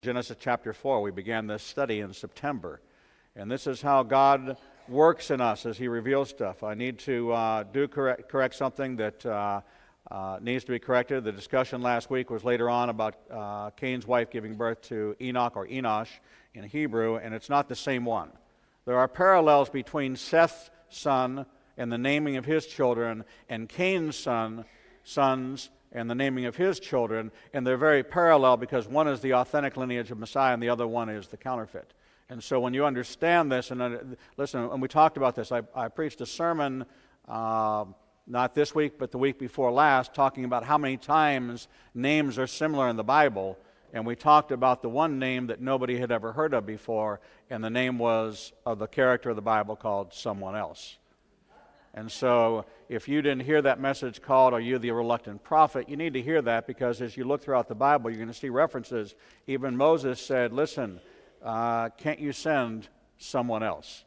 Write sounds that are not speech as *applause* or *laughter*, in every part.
Genesis chapter 4. We began this study in September. And this is how God works in us as He reveals stuff. I need to uh, do correct, correct something that uh, uh, needs to be corrected. The discussion last week was later on about uh, Cain's wife giving birth to Enoch or Enosh in Hebrew, and it's not the same one. There are parallels between Seth's son and the naming of his children and Cain's son, sons and the naming of his children, and they're very parallel because one is the authentic lineage of Messiah and the other one is the counterfeit. And so when you understand this, and uh, listen, and we talked about this, I, I preached a sermon uh, not this week, but the week before last, talking about how many times names are similar in the Bible. And we talked about the one name that nobody had ever heard of before, and the name was of the character of the Bible called someone else. And so, if you didn't hear that message called, Are You the Reluctant Prophet? you need to hear that because as you look throughout the Bible, you're going to see references. Even Moses said, Listen, uh, can't you send someone else?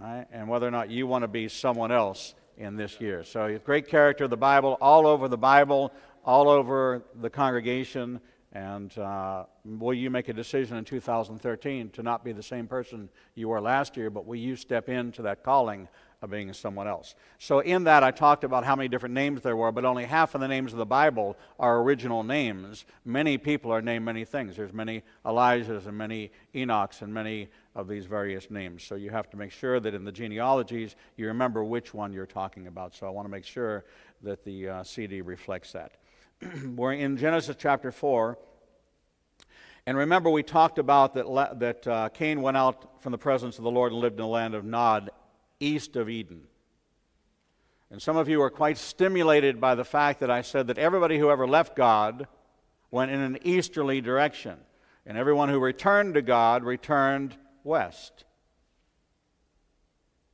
Right? And whether or not you want to be someone else in this year. So, great character of the Bible, all over the Bible, all over the congregation. And uh, will you make a decision in 2013 to not be the same person you were last year, but will you step into that calling of being someone else. So, in that, I talked about how many different names there were, but only half of the names of the Bible are original names. Many people are named many things. There's many Elijahs and many Enochs and many of these various names. So, you have to make sure that in the genealogies you remember which one you're talking about. So, I want to make sure that the uh, CD reflects that. *clears throat* we're in Genesis chapter 4. And remember, we talked about that, that uh, Cain went out from the presence of the Lord and lived in the land of Nod east of Eden. And some of you are quite stimulated by the fact that I said that everybody who ever left God went in an easterly direction, and everyone who returned to God returned west.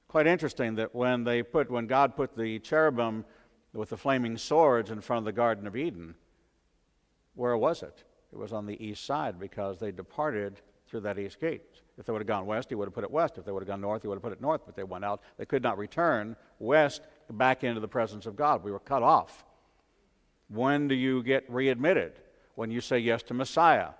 Quite interesting that when they put when God put the cherubim with the flaming swords in front of the Garden of Eden, where was it? It was on the east side because they departed through that east gate. If they would have gone west, he would have put it west. If they would have gone north, he would have put it north. But they went out. They could not return west back into the presence of God. We were cut off. When do you get readmitted? When you say yes to Messiah.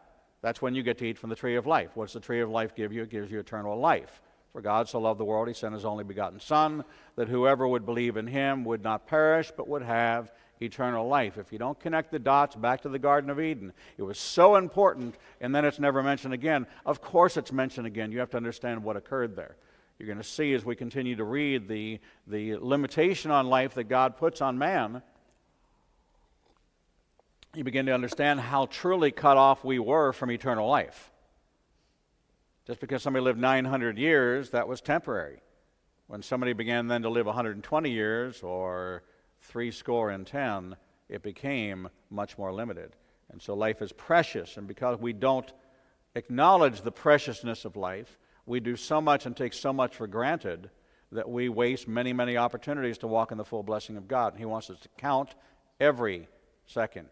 That's when you get to eat from the tree of life. What's the tree of life give you? It gives you eternal life. For God so loved the world, he sent his only begotten Son, that whoever would believe in him would not perish, but would have eternal life. If you don't connect the dots back to the Garden of Eden, it was so important, and then it's never mentioned again. Of course, it's mentioned again. You have to understand what occurred there. You're going to see as we continue to read the, the limitation on life that God puts on man. You begin to understand how truly cut off we were from eternal life. Just because somebody lived 900 years, that was temporary. When somebody began then to live 120 years or three score and ten, it became much more limited. And so life is precious, and because we don't acknowledge the preciousness of life, we do so much and take so much for granted that we waste many, many opportunities to walk in the full blessing of God. And He wants us to count every second.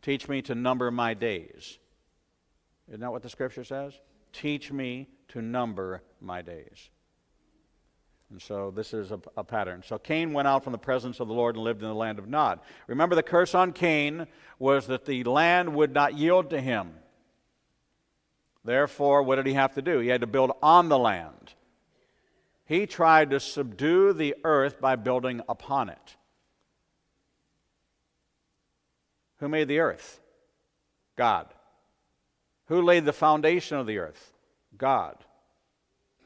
Teach me to number my days. Isn't that what the scripture says? Teach me to number my days. And so this is a, a, pattern. So Cain went out from the presence of the Lord and lived in the land of Nod. Remember, the curse on Cain was that the land would not yield to him. Therefore, what did he have to do? He had to build on the land. He tried to subdue the earth by building upon it. Who made the earth? God. Who laid the foundation of the earth? God.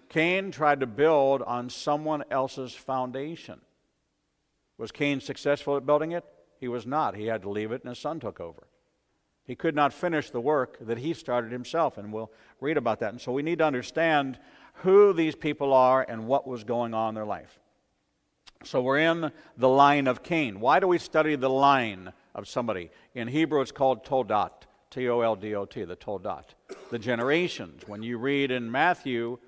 Cain tried to build on someone else's foundation. Was Cain successful at building it? He was not. He had to leave it, and his son took over. He could not finish the work that he started himself, and we'll read about that. And so we need to understand who these people are and what was going on in their life. So we're in the line of Cain. Why do we study the line of somebody? In Hebrew, it's called Toldot, T O L D O T, the Toldot. The generations. When you read in Matthew,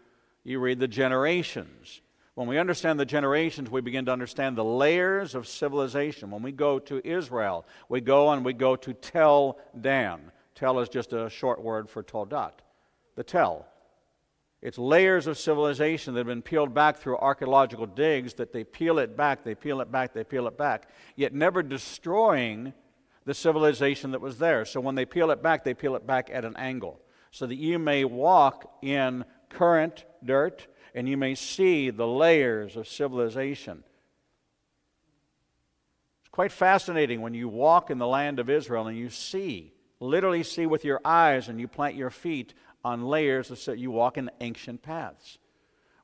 you read the generations. When we understand the generations, we begin to understand the layers of civilization. When we go to Israel, we go and we go to Tel Dan. Tel is just a short word for Toldot. The Tel. It's layers of civilization that have been peeled back through archaeological digs that they peel it back, they peel it back, they peel it back, yet never destroying the civilization that was there. So when they peel it back, they peel it back at an angle. so that you may walk in current dirt and you may see the layers of civilization. It's quite fascinating when you walk in the land of Israel and you see, literally see with your eyes, and you plant your feet on layers of, so you walk in ancient paths.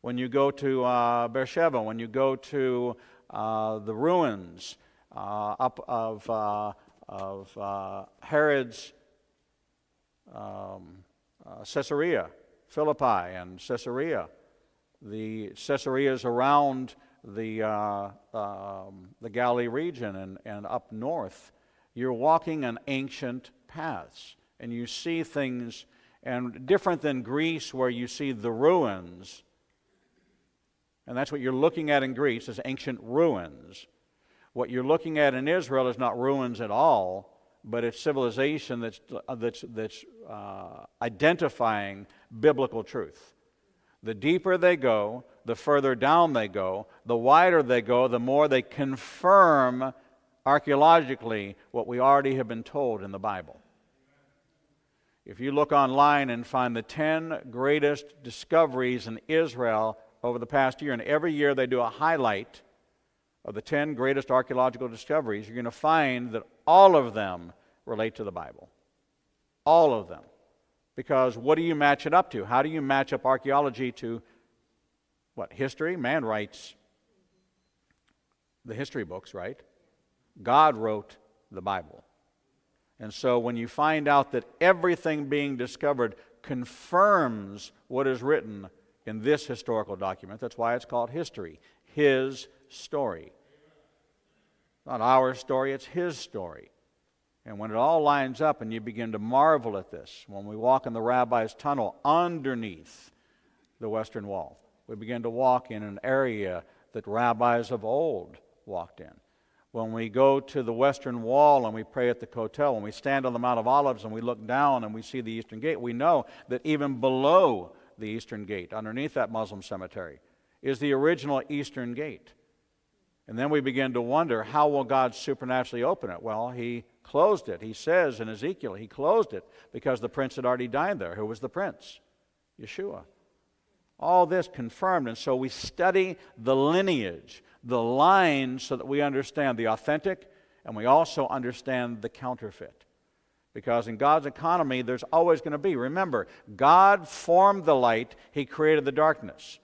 When you go to uh, Beersheba, when you go to uh, the ruins uh, up of, uh, of uh, Herod's um, uh, Caesarea, Philippi and Caesarea, the Caesareas around the, uh, um, the Galilee region and, and up north, you're walking on ancient paths and you see things, and different than Greece where you see the ruins, and that's what you're looking at in Greece is ancient ruins. What you're looking at in Israel is not ruins at all, but it's civilization that's, that's, that's uh, identifying biblical truth. The deeper they go, the further down they go, the wider they go, the more they confirm archaeologically what we already have been told in the Bible. If you look online and find the 10 greatest discoveries in Israel over the past year, and every year they do a highlight of the 10 greatest archaeological discoveries, you're going to find that all of them relate to the Bible. All of them. Because what do you match it up to? How do you match up archaeology to what? History? Man writes the history books, right? God wrote the Bible. And so when you find out that everything being discovered confirms what is written in this historical document, that's why it's called history. His story. Not our story, it's his story. And when it all lines up and you begin to marvel at this, when we walk in the rabbi's tunnel underneath the Western Wall, we begin to walk in an area that rabbis of old walked in. When we go to the Western Wall and we pray at the Kotel, when we stand on the Mount of Olives and we look down and we see the Eastern Gate, we know that even below the Eastern Gate, underneath that Muslim cemetery, is the original Eastern Gate. And then we begin to wonder how will God supernaturally open it? Well, He closed it. He says in Ezekiel, he closed it because the prince had already died there. Who was the prince? Yeshua. All this confirmed. And so we study the lineage, the line, so that we understand the authentic and we also understand the counterfeit. Because in God's economy, there's always going to be. Remember, God formed the light, He created the darkness.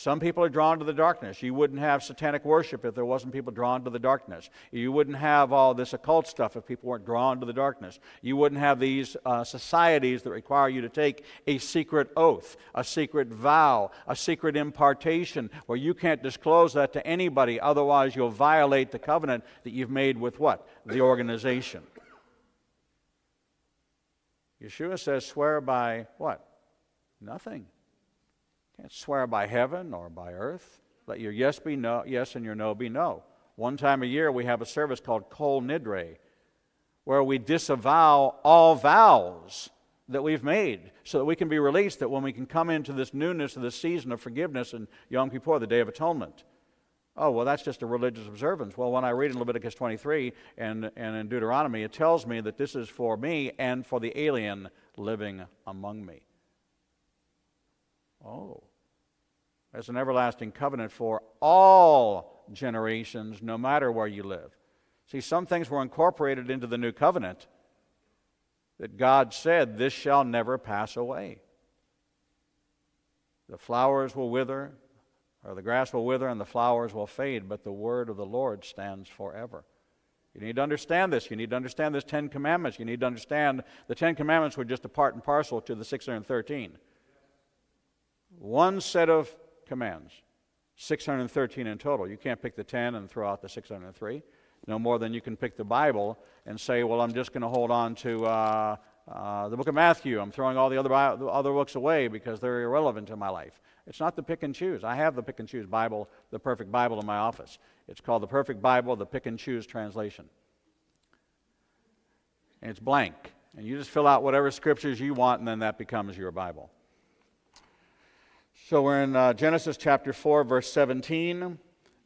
Some people are drawn to the darkness. You wouldn't have satanic worship if there wasn't people drawn to the darkness. You wouldn't have all this occult stuff if people weren't drawn to the darkness. You wouldn't have these uh, societies that require you to take a secret oath, a secret vow, a secret impartation, where you can't disclose that to anybody, otherwise you'll violate the covenant that you've made with what? The organization. Yeshua says, swear by what? Nothing. Can't swear by heaven or by earth. Let your yes be no, yes and your no be no. One time a year we have a service called Kol Nidre, where we disavow all vows that we've made so that we can be released, that when we can come into this newness of the season of forgiveness and Yom Kippur, the Day of Atonement. Oh, well, that's just a religious observance. Well, when I read in Leviticus 23 and, and in Deuteronomy, it tells me that this is for me and for the alien living among me. Oh. As an everlasting covenant for all generations, no matter where you live. See, some things were incorporated into the new covenant that God said, This shall never pass away. The flowers will wither, or the grass will wither, and the flowers will fade, but the word of the Lord stands forever. You need to understand this. You need to understand this Ten Commandments. You need to understand the Ten Commandments were just a part and parcel to the 613. One set of commands. 613 in total. You can't pick the 10 and throw out the 603. No more than you can pick the Bible and say, well, I'm just going to hold on to uh, uh, the book of Matthew. I'm throwing all the other, other books away because they're irrelevant to my life. It's not the pick and choose. I have the pick and choose Bible, the perfect Bible in my office. It's called the perfect Bible, the pick and choose translation. And it's blank. And you just fill out whatever scriptures you want, and then that becomes your Bible. So we're in uh, Genesis chapter 4, verse 17.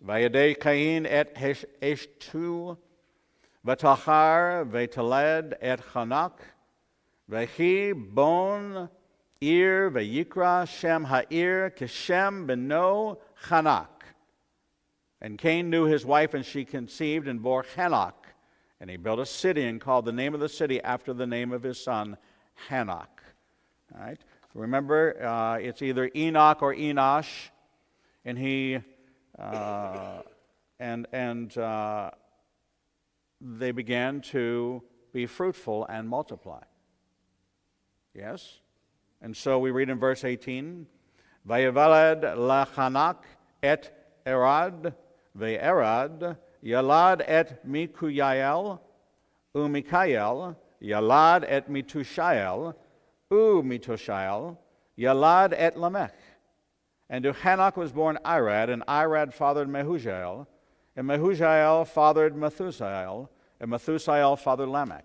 Vayadei Cain et Eshtu, Vatahar, Vetaled et Hanak, Vehi bon ir vayikra Shem ha'ir kishem beno Chanak. And Cain knew his wife, and she conceived and bore Hanok. And he built a city and called the name of the city after the name of his son, Hanok. All right? Remember, uh, it's either Enoch or Enosh. And he, uh, and, and uh, they began to be fruitful and multiply. Yes? And so we read in verse 18, Vayavalad lachanak et erad ve'erad yalad et mikuyael umikael yalad et mitushael u mitushael yalad et lamech. And to Hanok was born Irad, and Irad fathered Mehujael, and Mehujael fathered Methusael, and Methusael fathered Lamech.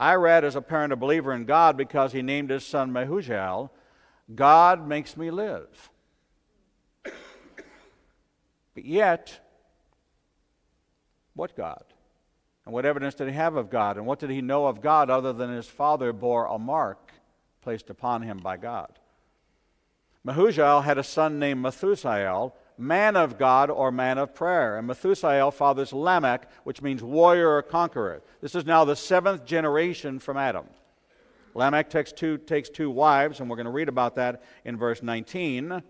Irad is apparent a believer in God because he named his son Mehujael, God makes me live. But yet, what God? And what evidence did he have of God? And what did he know of God other than his father bore a mark placed upon him by God? Mehujael had a son named Methusael, man of God or man of prayer. And Methusael fathers Lamech, which means warrior or conqueror. This is now the seventh generation from Adam. Lamech takes two, takes two wives, and we're going to read about that in verse 19.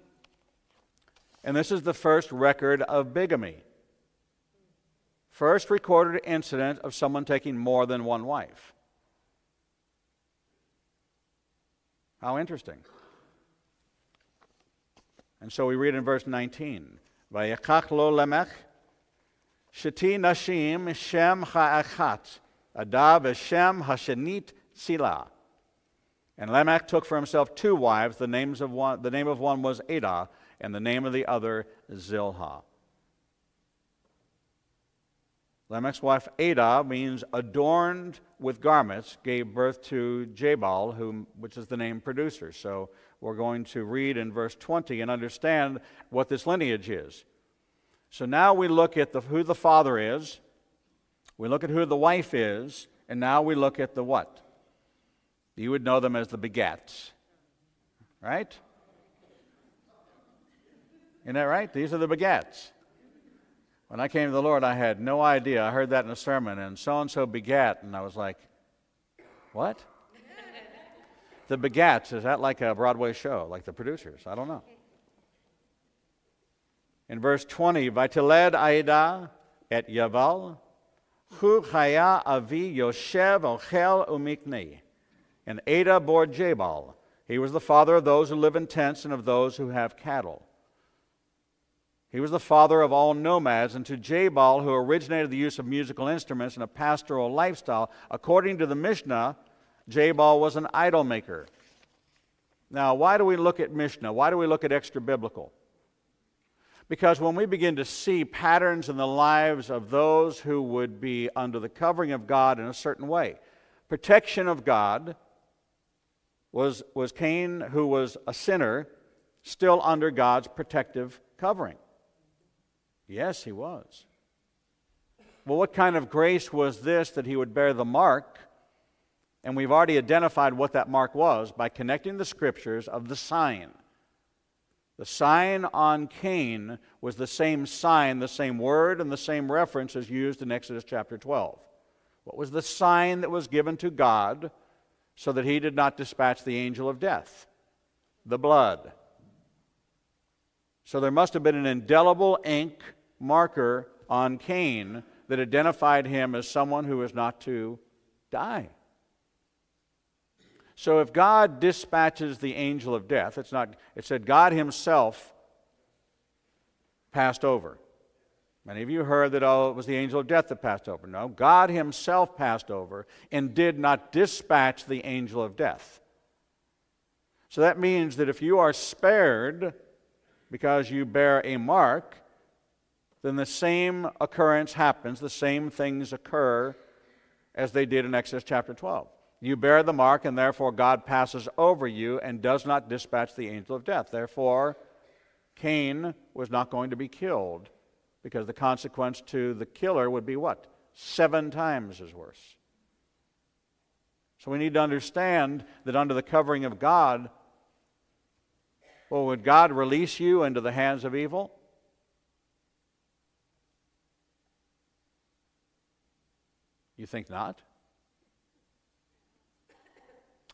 And this is the first record of bigamy. First recorded incident of someone taking more than one wife. How interesting. And so we read in verse 19, Vayakach lo lemech, sheti nashim shem ha'achat, adav eshem hashenit sila. And Lamech took for himself two wives. The, names of one, the name of one was Adah, and the name of the other Zillah. Lamech's wife Adah means adorned with garments, gave birth to Jabal, whom, which is the name producer. So we're going to read in verse 20 and understand what this lineage is. So now we look at the, who the father is, we look at who the wife is, and now we look at the what? You would know them as the begats. Right? Isn't that right? These are the begats. When I came to the Lord, I had no idea. I heard that in a sermon, and so and so begat, and I was like, what? *laughs* the begats, is that like a Broadway show, like the producers? I don't know. In verse 20, Vaitiled Aida et Yaval, Hu Chaya Avi Yoshev Ochel Umikni. And Adah bore Jabal. He was the father of those who live in tents and of those who have cattle. He was the father of all nomads, and to Jabal, who originated the use of musical instruments and a pastoral lifestyle, according to the Mishnah, Jabal was an idol maker. Now, why do we look at Mishnah? Why do we look at extra biblical? Because when we begin to see patterns in the lives of those who would be under the covering of God in a certain way, protection of God was, was Cain, who was a sinner, still under God's protective covering. Yes, he was. Well, what kind of grace was this that he would bear the mark? And we've already identified what that mark was by connecting the scriptures of the sign. The sign on Cain was the same sign, the same word, and the same reference as used in Exodus chapter 12. What was the sign that was given to God so that he did not dispatch the angel of death? The blood. So there must have been an indelible ink marker on Cain that identified him as someone who was not to die. So if God dispatches the angel of death, it's not it said God himself passed over. Many of you heard that oh it was the angel of death that passed over. No, God himself passed over and did not dispatch the angel of death. So that means that if you are spared because you bear a mark, then the same occurrence happens, the same things occur as they did in Exodus chapter 12. You bear the mark, and therefore God passes over you and does not dispatch the angel of death. Therefore, Cain was not going to be killed because the consequence to the killer would be what? Seven times as worse. So we need to understand that under the covering of God, well, would God release you into the hands of evil? You think not?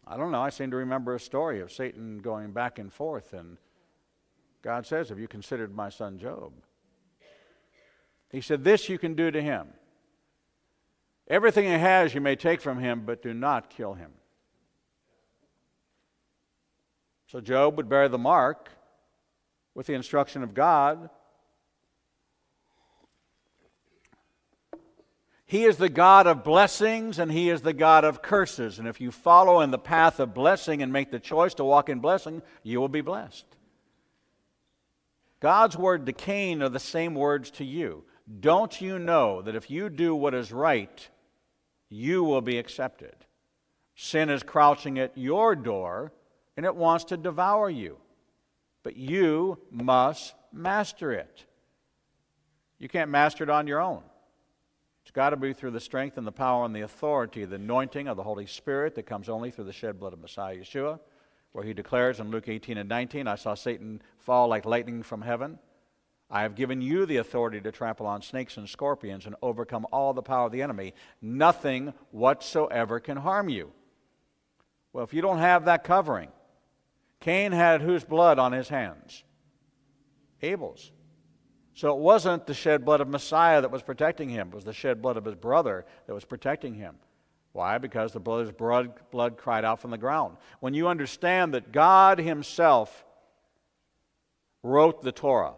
I don't know. I seem to remember a story of Satan going back and forth, and God says, Have you considered my son Job? He said, This you can do to him. Everything he has you may take from him, but do not kill him. So Job would bear the mark with the instruction of God. He is the God of blessings and He is the God of curses. And if you follow in the path of blessing and make the choice to walk in blessing, you will be blessed. God's word to Cain are the same words to you. Don't you know that if you do what is right, you will be accepted? Sin is crouching at your door and it wants to devour you. But you must master it. You can't master it on your own. It's got to be through the strength and the power and the authority, the anointing of the Holy Spirit that comes only through the shed blood of Messiah Yeshua, where he declares in Luke 18 and 19, I saw Satan fall like lightning from heaven. I have given you the authority to trample on snakes and scorpions and overcome all the power of the enemy. Nothing whatsoever can harm you. Well, if you don't have that covering, Cain had whose blood on his hands? Abel's. So it wasn't the shed blood of Messiah that was protecting him, it was the shed blood of his brother that was protecting him. Why? Because the brother's blood, blood cried out from the ground. When you understand that God Himself wrote the Torah,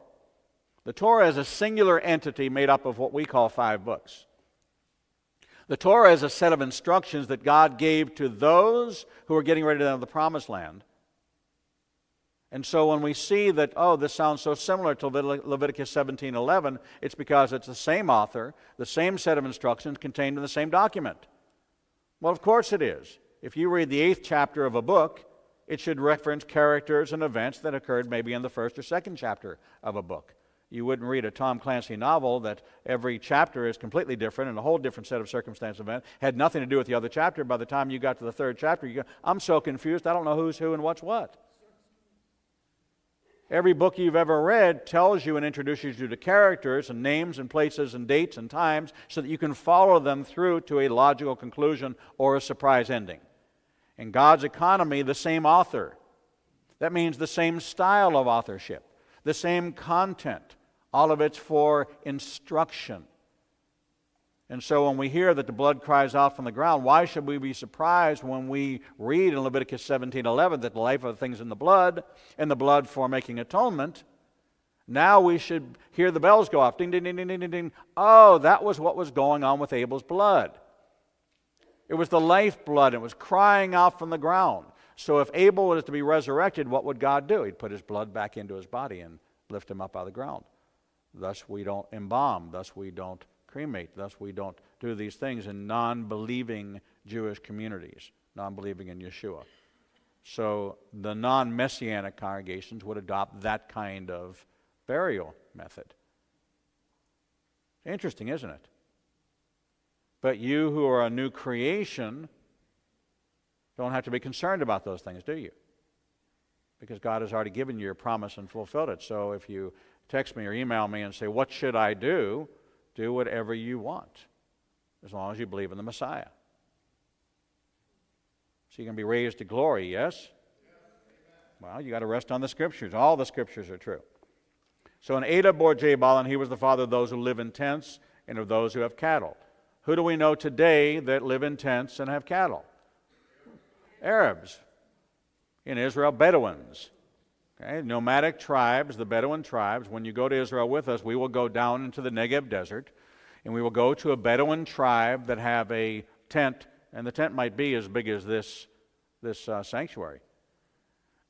the Torah is a singular entity made up of what we call five books. The Torah is a set of instructions that God gave to those who are getting ready to enter the promised land. And so when we see that, oh, this sounds so similar to Leviticus 17:11, it's because it's the same author, the same set of instructions contained in the same document. Well, of course it is. If you read the eighth chapter of a book, it should reference characters and events that occurred maybe in the first or second chapter of a book. You wouldn't read a Tom Clancy novel that every chapter is completely different and a whole different set of circumstance event had nothing to do with the other chapter. By the time you got to the third chapter, you go, I'm so confused, I don't know who's who and what's what. Every book you've ever read tells you and introduces you to characters and names and places and dates and times so that you can follow them through to a logical conclusion or a surprise ending. In God's economy, the same author. That means the same style of authorship, the same content, all of it's for instruction. And so when we hear that the blood cries out from the ground, why should we be surprised when we read in Leviticus 17:11 that the life of the things in the blood and the blood for making atonement? Now we should hear the bells go off. Ding, ding, ding, ding, ding, ding. Oh, that was what was going on with Abel's blood. It was the life blood. It was crying out from the ground. So if Abel was to be resurrected, what would God do? He'd put his blood back into his body and lift him up out of the ground. Thus we don't embalm. Thus we don't cremate. Thus, we don't do these things in non believing Jewish communities, non believing in Yeshua. So, the non messianic congregations would adopt that kind of burial method. Interesting, isn't it? But you who are a new creation don't have to be concerned about those things, do you? Because God has already given you your promise and fulfilled it. So if you text me or email me and say, What should I do? Do whatever you want, as long as you believe in the Messiah. So you can be raised to glory, yes? Well, you got to rest on the scriptures. All the scriptures are true. So in Adah bore Jabal, and he was the father of those who live in tents and of those who have cattle. Who do we know today that live in tents and have cattle? Arabs. In Israel, Bedouins. Okay, nomadic tribes, the Bedouin tribes, when you go to Israel with us, we will go down into the Negev desert and we will go to a Bedouin tribe that have a tent, and the tent might be as big as this, this uh, sanctuary.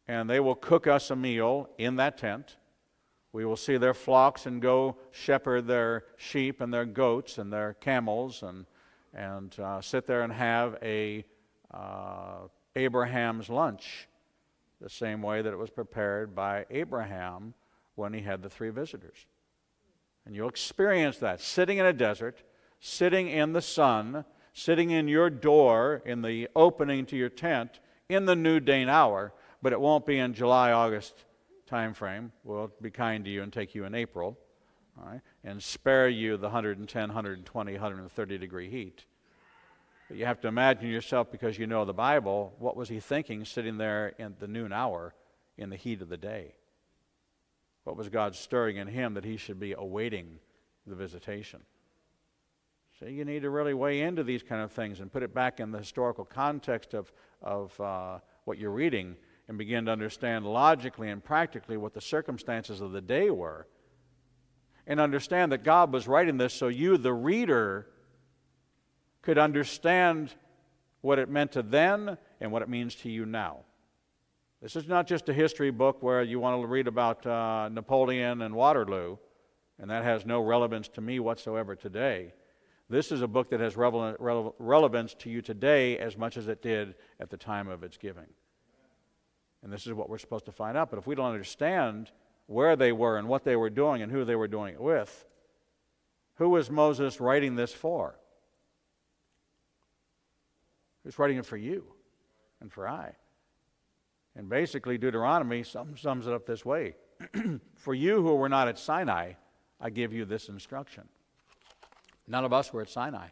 And they will cook us a meal in that tent. We will see their flocks and go shepherd their sheep and their goats and their camels and, and uh, sit there and have a uh, Abraham's lunch the same way that it was prepared by Abraham when he had the three visitors. And you'll experience that sitting in a desert, sitting in the sun, sitting in your door in the opening to your tent in the new noonday hour, but it won't be in July, August time frame. We'll be kind to you and take you in April, all right, and spare you the 110, 120, 130 degree heat. But you have to imagine yourself, because you know the Bible, what was he thinking sitting there in the noon hour in the heat of the day? What was God stirring in him that he should be awaiting the visitation? So you need to really weigh into these kind of things and put it back in the historical context of, of uh, what you're reading and begin to understand logically and practically what the circumstances of the day were. And understand that God was writing this so you, the reader, could understand what it meant to then and what it means to you now. This is not just a history book where you want to read about uh, Napoleon and Waterloo, and that has no relevance to me whatsoever today. This is a book that has relevance to you today as much as it did at the time of its giving. And this is what we're supposed to find out. But if we don't understand where they were and what they were doing and who they were doing it with, who was Moses writing this for? He's writing it for you and for I. And basically, Deuteronomy sums it up this way *clears throat* For you who were not at Sinai, I give you this instruction. None of us were at Sinai.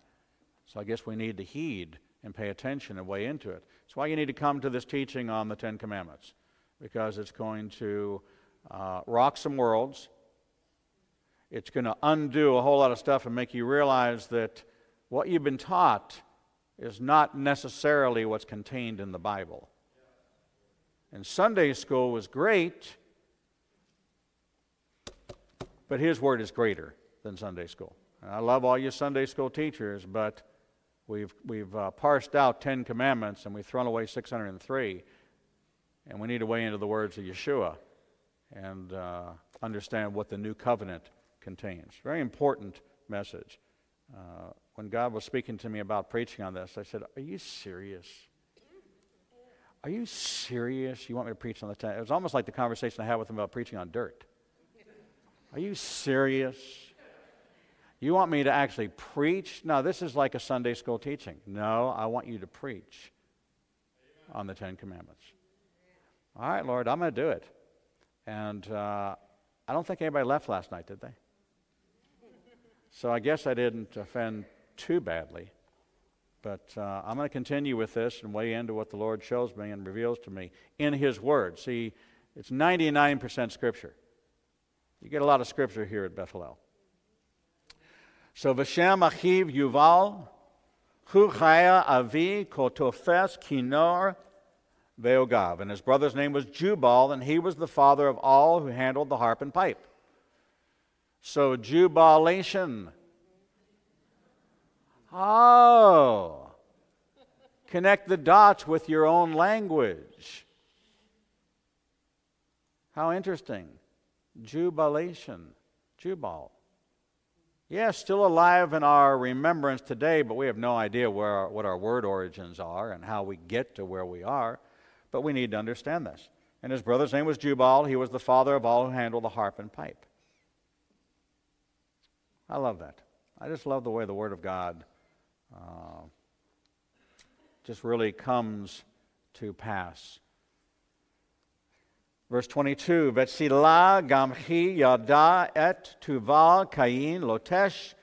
So I guess we need to heed and pay attention and weigh into it. That's why you need to come to this teaching on the Ten Commandments, because it's going to uh, rock some worlds. It's going to undo a whole lot of stuff and make you realize that what you've been taught is not necessarily what's contained in the Bible. And Sunday school was great, but His Word is greater than Sunday school. And I love all you Sunday school teachers, but we've, we've uh, parsed out 10 commandments and we've thrown away 603. And we need to weigh into the words of Yeshua and uh, understand what the new covenant contains. Very important message. Uh, when God was speaking to me about preaching on this, I said, Are you serious? Are you serious? You want me to preach on the tent? It was almost like the conversation I had with him about preaching on dirt. Are you serious? You want me to actually preach? No, this is like a Sunday school teaching. No, I want you to preach on the Ten Commandments. All right, Lord, I'm going to do it. And uh, I don't think anybody left last night, did they? So I guess I didn't offend too badly. But uh, I'm going to continue with this and weigh into what the Lord shows me and reveals to me in His Word. See, it's 99% Scripture. You get a lot of Scripture here at Bethel. So Vashem Achiv Yuval, Hu Chaya Avi Kotofes Kinor Veogav. And his brother's name was Jubal, and he was the father of all who handled the harp and pipe. So jubilation Oh. Connect the dots with your own language. How interesting. Jubilation. Jubal. Yes, still alive in our remembrance today, but we have no idea where our, what our word origins are and how we get to where we are. But we need to understand this. And his brother's name was Jubal. He was the father of all who handle the harp and pipe. I love that. I just love the way the Word of God uh, just really comes to pass. Verse 22, Vetzila gamchi yada et tuval kain lotesh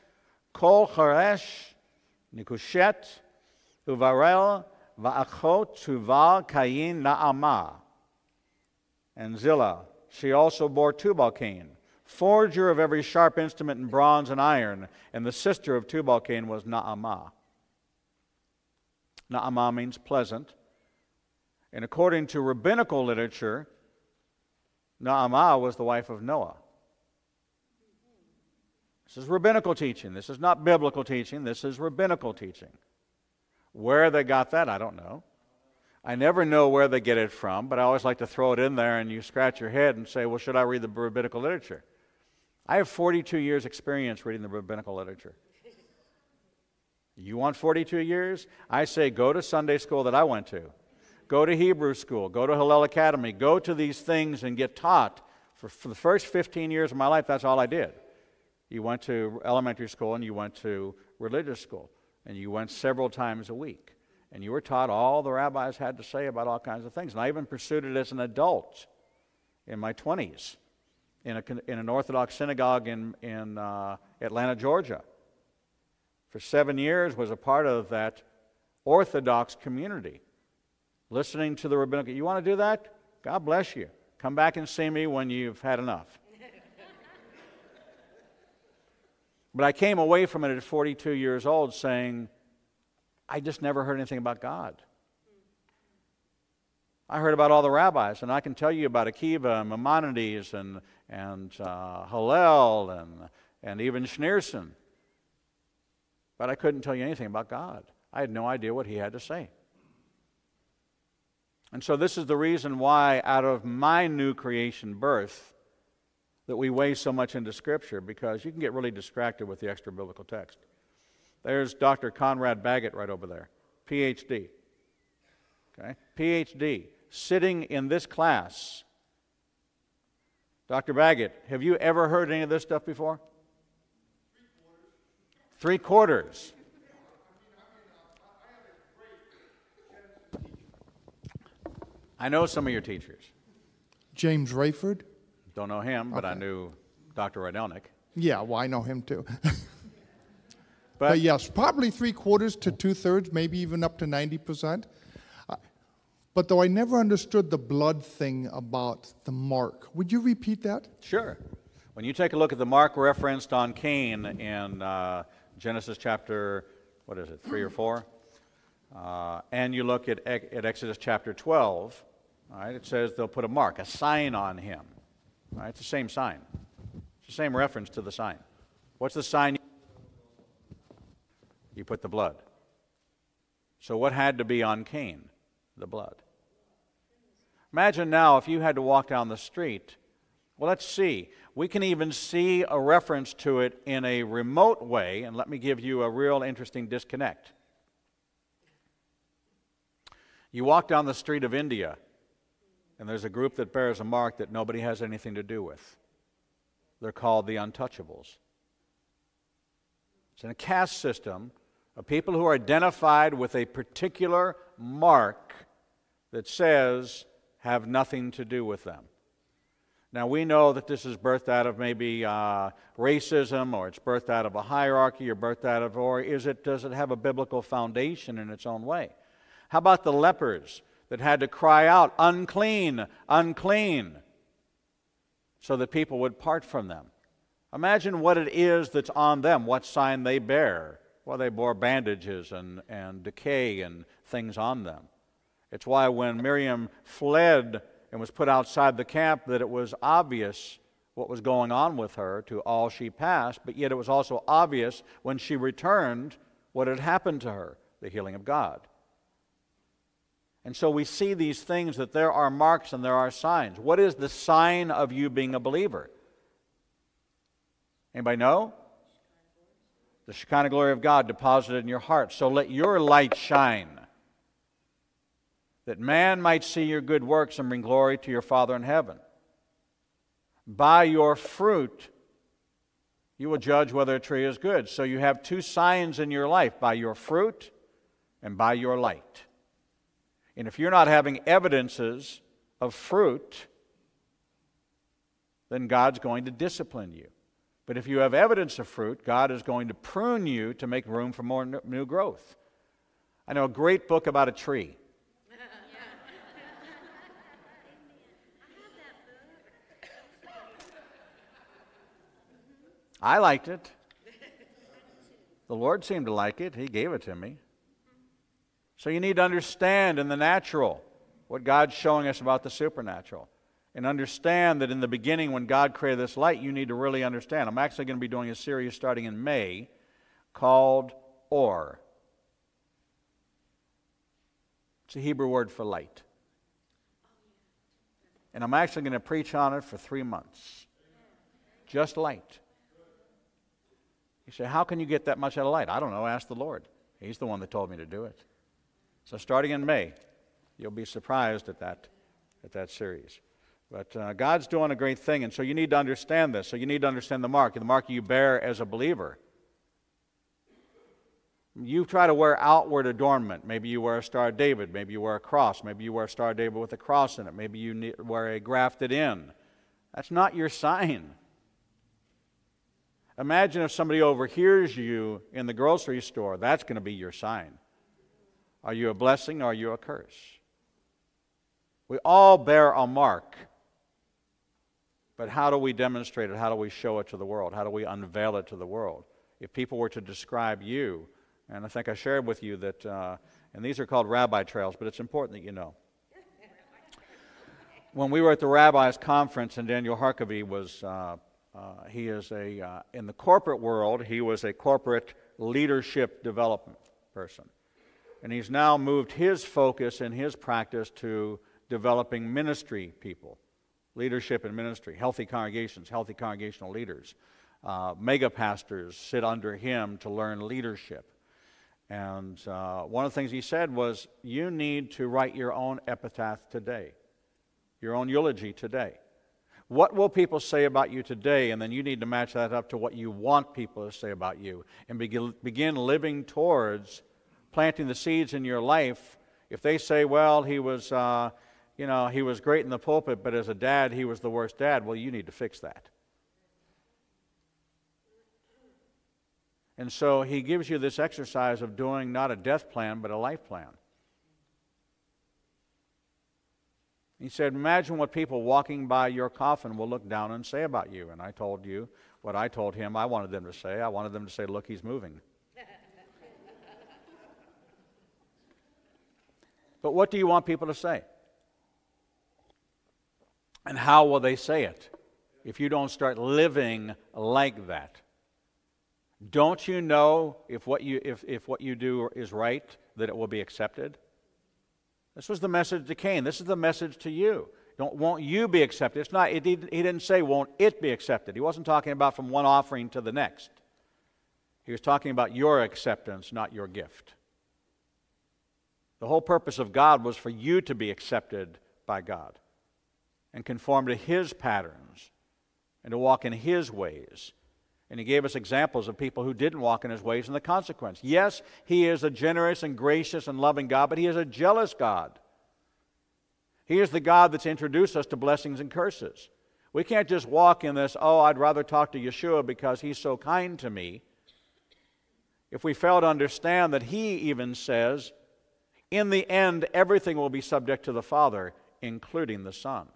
kol charesh nikushet uvarel va'achot tuval kain na'ama. And Zillah, she also bore Tubal Cain, forger of every sharp instrument in bronze and iron, and the sister of Tubal Cain was Naamah. Naamah means pleasant. And according to rabbinical literature, Naamah was the wife of Noah. This is rabbinical teaching. This is not biblical teaching. This is rabbinical teaching. Where they got that, I don't know. I never know where they get it from, but I always like to throw it in there and you scratch your head and say, well, should I read the rabbinical literature? I have 42 years' experience reading the rabbinical literature. You want 42 years? I say go to Sunday school that I went to. Go to Hebrew school. Go to Hillel Academy. Go to these things and get taught. For, for the first 15 years of my life, that's all I did. You went to elementary school and you went to religious school. and you went several times a week. And you were taught all the rabbis had to say about all kinds of things. And I even pursued it as an adult in my 20s in, a, in an Orthodox synagogue in, in uh, Atlanta, Georgia. For seven years was a part of that Orthodox community, listening to the rabbinical. You want to do that? God bless you. Come back and see me when you've had enough. *laughs* but I came away from it at 42 years old saying, I just never heard anything about God. I heard about all the rabbis, and I can tell you about Akiva and Maimonides and, and uh, Hillel and, and even Schneerson. But I couldn't tell you anything about God. I had no idea what he had to say. And so, this is the reason why, out of my new creation birth, that we weigh so much into Scripture, because you can get really distracted with the extra biblical text. There's Dr. Conrad Baggett right over there, PhD. Okay? PhD, sitting in this class. Dr. Baggett, have you ever heard any of this stuff before? Three quarters. I know some of your teachers. James Rayford? Don't know him, but I knew Dr. Rydelnik. Yeah, well, I know him too. *laughs* but, but, yes, probably three quarters to two thirds, maybe even up to 90%. But though I never understood the blood thing about the mark, would you repeat that? Sure. When you take a look at the mark referenced on Cain in uh, Genesis chapter, what is it, 3 or 4? Uh, and you look at, at Exodus chapter 12, all right, it says they'll put a mark, a sign on him. Right? It's the same sign. It's the same reference to the sign. What's the sign? You put the blood. So what had to be on Cain? The blood. Imagine now if you had to walk down the street. Well, let's see. We can even see a reference to it in a remote way, and let me give you a real interesting disconnect. You walk down the street of India, and there's a group that bears a mark that nobody has anything to do with. They're called the untouchables. It's in a caste system of people who are identified with a particular mark that says have nothing to do with them. Now, we know that this is birthed out of maybe uh, racism, or it's birthed out of a hierarchy, or birthed out of, or is it, does it have a biblical foundation in its own way? How about the lepers that had to cry out, unclean, unclean, so that people would part from them? Imagine what it is that's on them, what sign they bear. Well, they bore bandages and, and decay and things on them. It's why when Miriam fled and was put outside the camp that it was obvious what was going on with her to all she passed, but yet it was also obvious when she returned what had happened to her, the healing of God. And so we see these things that there are marks and there are signs. What is the sign of you being a believer? Anybody know? The Shekinah glory of God deposited in your heart. So let your light shine that man might see your good works and bring glory to your Father in heaven. By your fruit, you will judge whether a tree is good. So you have two signs in your life by your fruit and by your light. And if you're not having evidences of fruit, then God's going to discipline you. But if you have evidence of fruit, God is going to prune you to make room for more new growth. I know a great book about a tree. I liked it. The Lord seemed to like it. He gave it to me. So you need to understand in the natural what God's showing us about the supernatural. And understand that in the beginning, when God created this light, you need to really understand. I'm actually going to be doing a series starting in May called Or. It's a Hebrew word for light. And I'm actually going to preach on it for three months. Just light. You say, How can you get that much out of light? I don't know. Ask the Lord. He's the one that told me to do it. So, starting in May, you'll be surprised at that, at that series. But uh, God's doing a great thing, and so you need to understand this. So, you need to understand the mark, the mark you bear as a believer. You try to wear outward adornment. Maybe you wear a Star of David. Maybe you wear a cross. Maybe you wear a Star of David with a cross in it. Maybe you wear a grafted in. That's not your sign. Imagine if somebody overhears you in the grocery store. That's going to be your sign. Are you a blessing or are you a curse? We all bear a mark. But how do we demonstrate it? How do we show it to the world? How do we unveil it to the world? If people were to describe you, and I think I shared with you that, uh, and these are called rabbi trails, but it's important that you know. when we were at the rabbis' conference, and Daniel Harkavy was, uh, uh, he is a, uh, in the corporate world, he was a corporate leadership development person. And he's now moved his focus and his practice to developing ministry people, leadership and ministry, healthy congregations, healthy congregational leaders. Uh, mega pastors sit under him to learn leadership. And uh, one of the things he said was, You need to write your own epitaph today, your own eulogy today. What will people say about you today? And then you need to match that up to what you want people to say about you and begin, living towards planting the seeds in your life. If they say, Well, he was. Uh, you know, he was great in the pulpit, but as a dad, he was the worst dad. Well, you need to fix that. And so he gives you this exercise of doing not a death plan, but a life plan. He said, Imagine what people walking by your coffin will look down and say about you. And I told you what I told him I wanted them to say. I wanted them to say, Look, he's moving. *laughs* but what do you want people to say? And how will they say it if you don't start living like that? Don't you know if what you, if, if what you do is right, that it will be accepted? This was the message to Cain. This is the message to you. Don't, won't you be accepted? It's not, it, he didn't say, won't it be accepted? He wasn't talking about from one offering to the next. He was talking about your acceptance, not your gift. The whole purpose of God was for you to be accepted by God and conform to His patterns and to walk in His ways. And He gave us examples of people who didn't walk in His ways and the consequence. Yes, He is a generous and gracious and loving God, but He is a jealous God. He is the God that's introduced us to blessings and curses. We can't just walk in this, oh, I'd rather talk to Yeshua because He's so kind to me. If we fail to understand that He even says, in the end, everything will be subject to the Father, including the Son.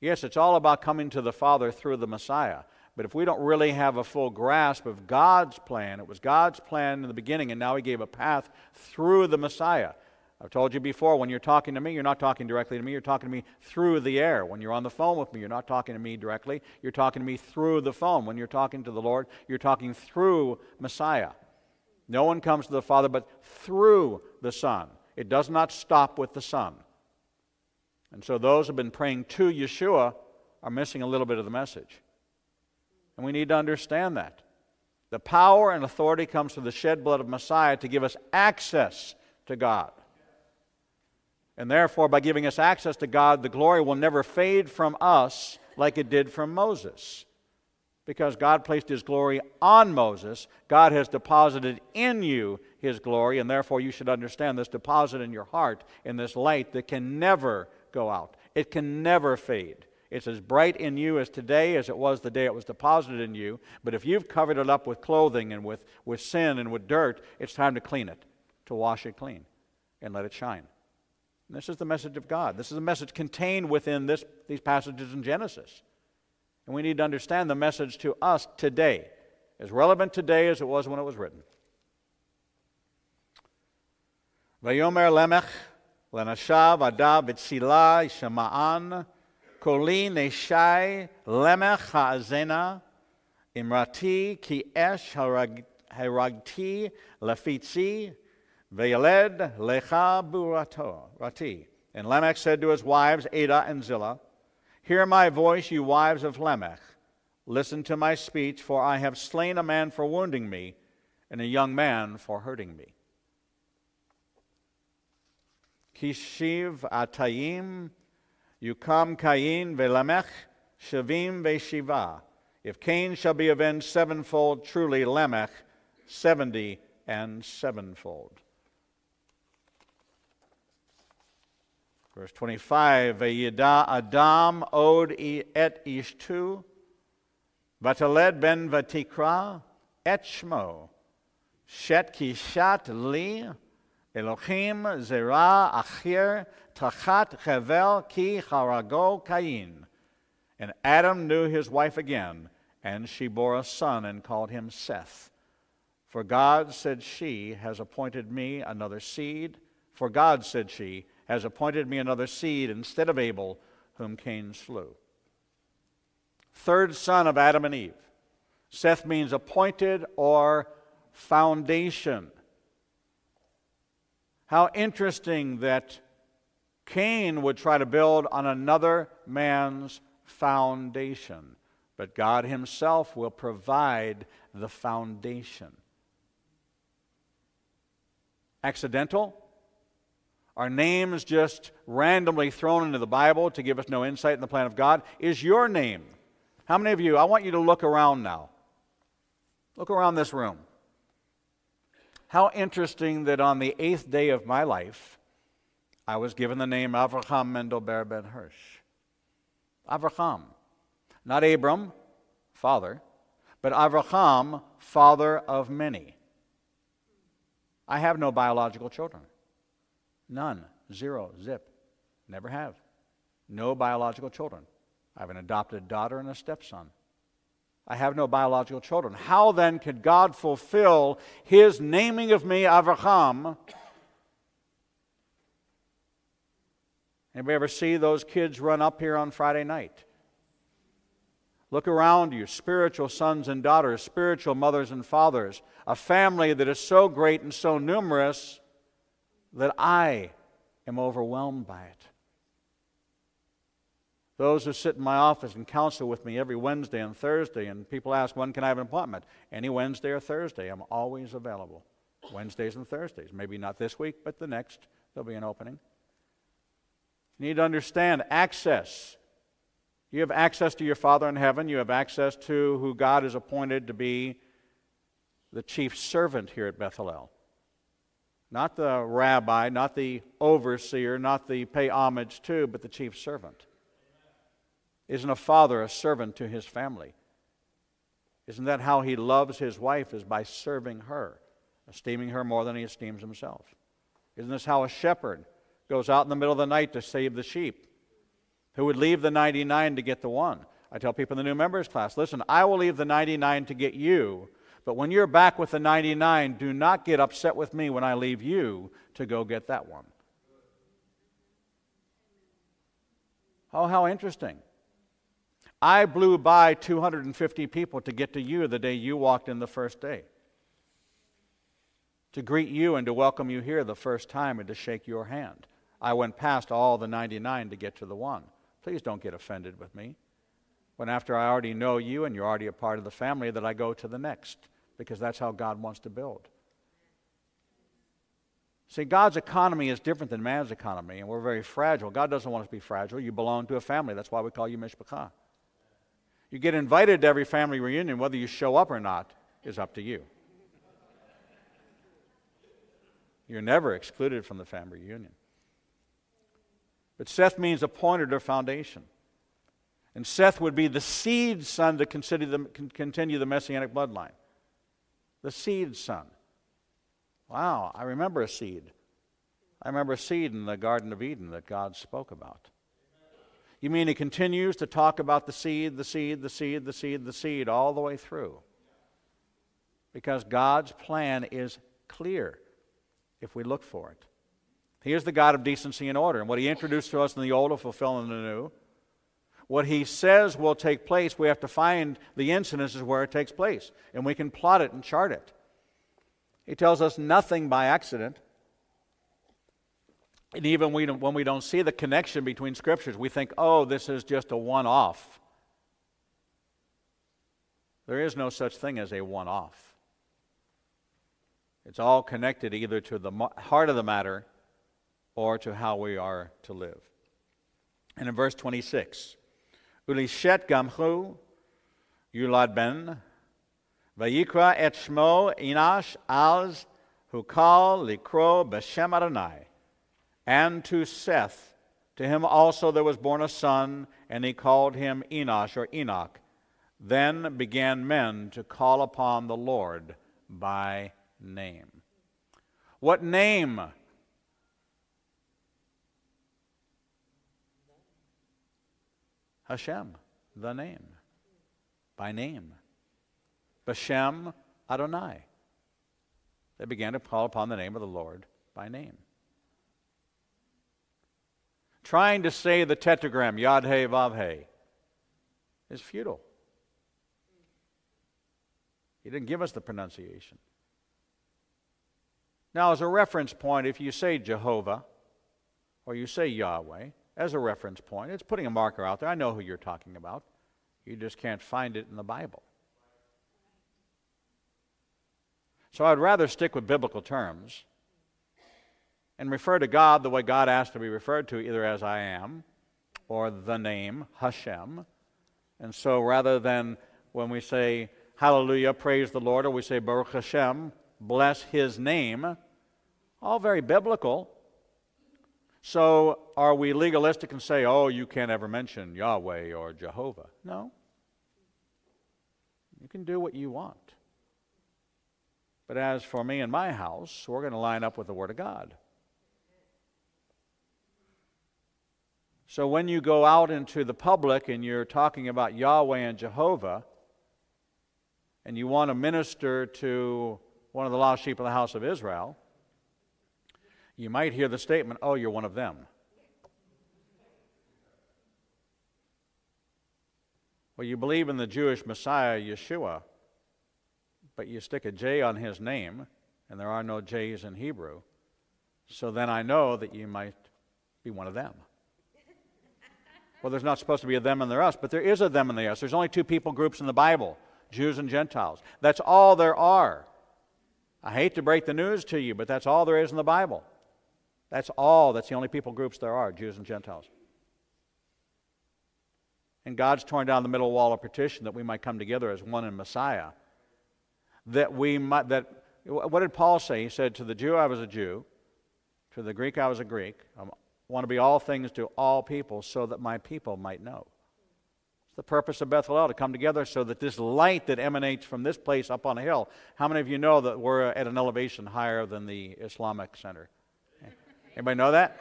Yes, it's all about coming to the Father through the Messiah. But if we don't really have a full grasp of God's plan, it was God's plan in the beginning, and now He gave a path through the Messiah. I've told you before, when you're talking to me, you're not talking directly to me, you're talking to me through the air. When you're on the phone with me, you're not talking to me directly, you're talking to me through the phone. When you're talking to the Lord, you're talking through Messiah. No one comes to the Father but through the Son. It does not stop with the Son. And so those who have been praying to Yeshua are missing a little bit of the message. And we need to understand that. The power and authority comes through the shed blood of Messiah to give us access to God. And therefore, by giving us access to God, the glory will never fade from us like it did from Moses. Because God placed His glory on Moses, God has deposited in you His glory, and therefore you should understand this deposit in your heart in this light that can never go out. It can never fade. It's as bright in you as today as it was the day it was deposited in you. But if you've covered it up with clothing and with, with sin and with dirt, it's time to clean it, to wash it clean, and let it shine. And this is the message of God. This is a message contained within this, these passages in Genesis. And we need to understand the message to us today, as relevant today as it was when it was written. Vayomer Lemech, Lenashav, Shema'an, Koli Neshai Lemech Ha'azena Imrati Ki Esh Haragti Lefitzi veyled Lecha Burato Rati. And Lamech said to his wives, Adah and Zillah, Hear my voice, you wives of Lamech. Listen to my speech, for I have slain a man for wounding me, and a young man for hurting me. Kishiv Atayim Yukam Cain Velamech, Shavim Veshiva. If Cain shall be avenged sevenfold, truly Lamech seventy and sevenfold. Verse 25, Vayida Adam od et ishtu, Vataled ben Vatikra, et shmo, Shet kishat li, Elohim zera achir, tachat chevel ki harago kain. And Adam knew his wife again, and she bore a son and called him Seth. For God, said she, has appointed me another seed. For God, said she, has appointed me another seed instead of Abel, whom Cain slew. Third son of Adam and Eve. Seth means appointed or foundation. How interesting that Cain would try to build on another man's foundation, but God Himself will provide the foundation. Accidental? Are names just randomly thrown into the Bible to give us no insight in the plan of God? Is your name? How many of you? I want you to look around now. Look around this room. How interesting that on the eighth day of my life, I was given the name Avraham Mendelber Ben Hirsch. Avraham. Not Abram, father, but Avraham, father of many. I have no biological children. None. Zero. Zip. Never have. No biological children. I have an adopted daughter and a stepson. I have no biological children. How then could God fulfill his naming of me Avraham? Anybody ever see those kids run up here on Friday night? Look around you, spiritual sons and daughters, spiritual mothers and fathers, a family that is so great and so numerous that I am overwhelmed by it. Those who sit in my office and counsel with me every Wednesday and Thursday, and people ask, when can I have an appointment? Any Wednesday or Thursday, I'm always available. Wednesdays and Thursdays. Maybe not this week, but the next, there'll be an opening. You need to understand access. You have access to your Father in heaven. You have access to who God has appointed to be the chief servant here at Bethel. Not the rabbi, not the overseer, not the pay homage to, but the chief servant. Isn't a father a servant to his family? Isn't that how he loves his wife, is by serving her, esteeming her more than he esteems himself? Isn't this how a shepherd goes out in the middle of the night to save the sheep? Who would leave the 99 to get the one? I tell people in the new members class listen, I will leave the 99 to get you, but when you're back with the 99, do not get upset with me when I leave you to go get that one. Oh, how interesting. I blew by 250 people to get to you the day you walked in the first day. To greet you and to welcome you here the first time and to shake your hand. I went past all the 99 to get to the one. Please don't get offended with me. When after I already know you and you're already a part of the family, that I go to the next because that's how God wants to build. See, God's economy is different than man's economy, and we're very fragile. God doesn't want us to be fragile. You belong to a family. That's why we call you mishpachah. You get invited to every family reunion. Whether you show up or not is up to you. You're never excluded from the family reunion. But Seth means appointed or foundation. And Seth would be the seed son to continue the messianic bloodline the seed son. Wow, I remember a seed. I remember a seed in the Garden of Eden that God spoke about. You mean he continues to talk about the seed, the seed, the seed, the seed, the seed all the way through? Because God's plan is clear if we look for it. He is the God of decency and order. And what he introduced to us in the old will fulfill in the new. What he says will take place, we have to find the incidences where it takes place, and we can plot it and chart it. He tells us nothing by accident. And even when we don't see the connection between scriptures, we think, oh, this is just a one off. There is no such thing as a one off. It's all connected either to the heart of the matter or to how we are to live. And in verse 26, Ulishet gamchu yulad ben, vayikra et shmo inash az hukal Likro Beshem Adonai, and to Seth. To him also there was born a son, and he called him Enosh or Enoch. Then began men to call upon the Lord by name. What name? Hashem, the name, by name. Bashem Adonai. They began to call upon the name of the Lord by name. Trying to say the tetragram, Yod He Vav He, is futile. He didn't give us the pronunciation. Now, as a reference point, if you say Jehovah or you say Yahweh, as a reference point, it's putting a marker out there. I know who you're talking about. You just can't find it in the Bible. So I'd rather stick with biblical terms and refer to God the way God asked to be referred to, either as I am or the name Hashem. And so rather than when we say hallelujah, praise the Lord, or we say Baruch Hashem, bless his name, all very biblical. So are we legalistic and say, oh, you can't ever mention Yahweh or Jehovah? No. You can do what you want. But as for me and my house, we're going to line up with the Word of God. So when you go out into the public and you're talking about Yahweh and Jehovah, and you want to minister to one of the lost sheep of the house of Israel, you might hear the statement, Oh, you're one of them. Well, you believe in the Jewish Messiah, Yeshua but you stick a J on his name, and there are no J's in Hebrew, so then I know that you might be one of them. Well, there's not supposed to be a them and there us, but there is a them and the us. There's only two people groups in the Bible Jews and Gentiles. That's all there are. I hate to break the news to you, but that's all there is in the Bible. That's all. That's the only people groups there are Jews and Gentiles. And God's torn down the middle wall of partition that we might come together as one in Messiah that we might, that, what did Paul say? He said, To the Jew, I was a Jew. To the Greek, I was a Greek. Um, Want to be all things to all people so that my people might know. It's the purpose of Bethel to come together so that this light that emanates from this place up on a hill, how many of you know that we're at an elevation higher than the Islamic Center? Anybody know that?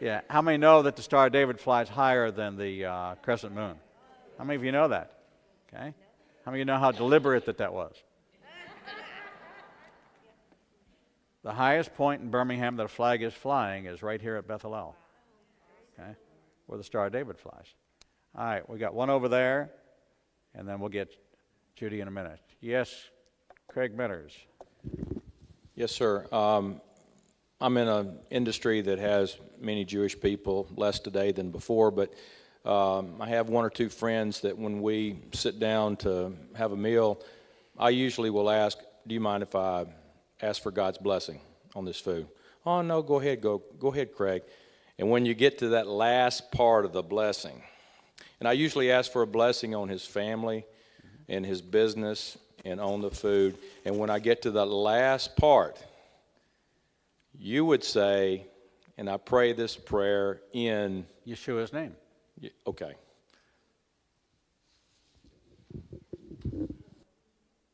Yeah. How many know that the Star of David flies higher than the uh, crescent moon? How many of you know that? Okay. How many of you know how deliberate that that was? The highest point in Birmingham that a flag is flying is right here at Bethel El, okay, where the Star of David flies. All right, we got one over there, and then we'll get Judy in a minute. Yes, Craig Minners. Yes, sir. Um, I'm in an industry that has many Jewish people, less today than before, but um, I have one or two friends that when we sit down to have a meal, I usually will ask, Do you mind if I ask for God's blessing on this food. Oh no, go ahead, go go ahead, Craig. And when you get to that last part of the blessing, and I usually ask for a blessing on his family and his business and on the food. And when I get to the last part, you would say, and I pray this prayer in Yeshua's name. Okay.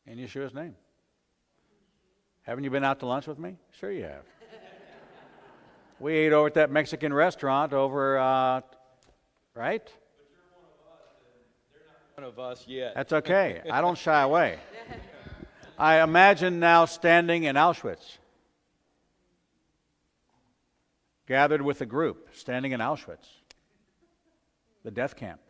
In Yeshua's name. Haven't you been out to lunch with me? Sure you have. we ate over at that Mexican restaurant over, uh, right? One of us yet. That's okay. I don't shy away. I imagine now standing in Auschwitz, gathered with a group, standing in Auschwitz, the death camp.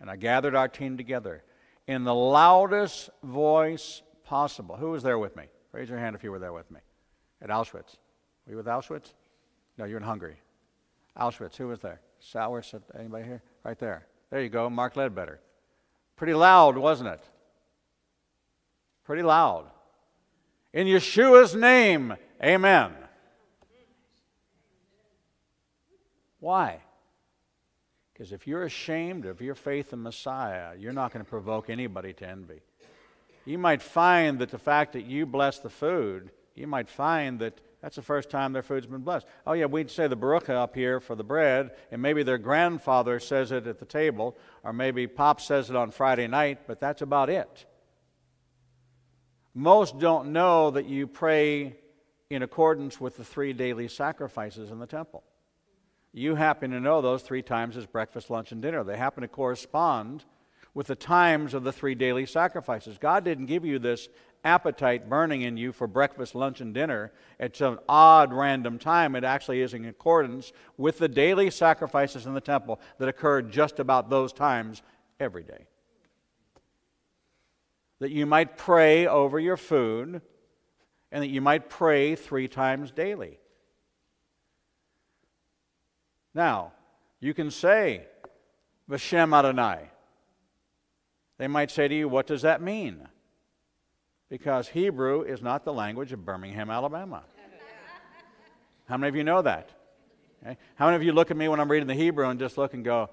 And I gathered our team together in the loudest voice possible. Who was there with me? Raise your hand if you were there with me at Auschwitz. Were you with Auschwitz? No, you're in Hungary. Auschwitz, who was there? Sauer, anybody here? Right there. There you go, Mark Ledbetter. Pretty loud, wasn't it? Pretty loud. In Yeshua's name, amen. Why? Because if you're ashamed of your faith in Messiah, you're not going to provoke anybody to envy. You might find that the fact that you bless the food you might find that that's the first time their food's been blessed. Oh, yeah, we'd say the baruch up here for the bread, and maybe their grandfather says it at the table, or maybe Pop says it on Friday night, but that's about it. Most don't know that you pray in accordance with the three daily sacrifices in the temple. You happen to know those three times as breakfast, lunch, and dinner. They happen to correspond with the times of the three daily sacrifices. God didn't give you this appetite burning in you for breakfast, lunch, and dinner at some odd random time. It actually is in accordance with the daily sacrifices in the temple that occurred just about those times every day. That you might pray over your food and that you might pray three times daily. Now, you can say, Vashem Adonai. They might say to you, What does that mean? because Hebrew is not the language of Birmingham, Alabama. How many of you know that? Okay. How many of you look at me when I'm reading the Hebrew and just look and go,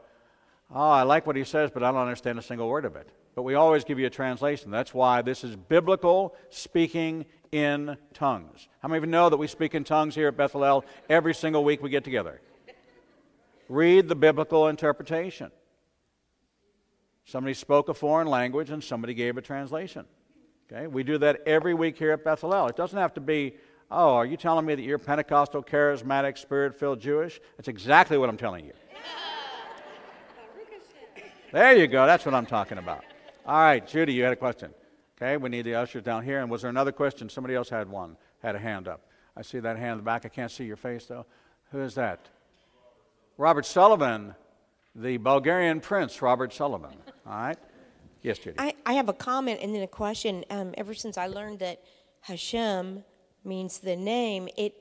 Oh, I like what he says, but I don't understand a single word of it? But we always give you a translation. That's why this is biblical speaking in tongues. How many of you know that we speak in tongues here at Bethel every single week we get together? Read the biblical interpretation. Somebody spoke a foreign language and somebody gave a translation. Okay, we do that every week here at Bethel El. It doesn't have to be, oh, are you telling me that you're Pentecostal, charismatic, spirit filled Jewish? That's exactly what I'm telling you. there you go. That's what I'm talking about. All right, Judy, you had a question. Okay, we need the ushers down here. And was there another question? Somebody else had one, had a hand up. I see that hand in the back. I can't see your face, though. Who is that? Robert Sullivan, the Bulgarian prince, Robert Sullivan. All right. Yes, Judy. I, I have a comment and then a question. Um, ever since I learned that Hashem means the name, it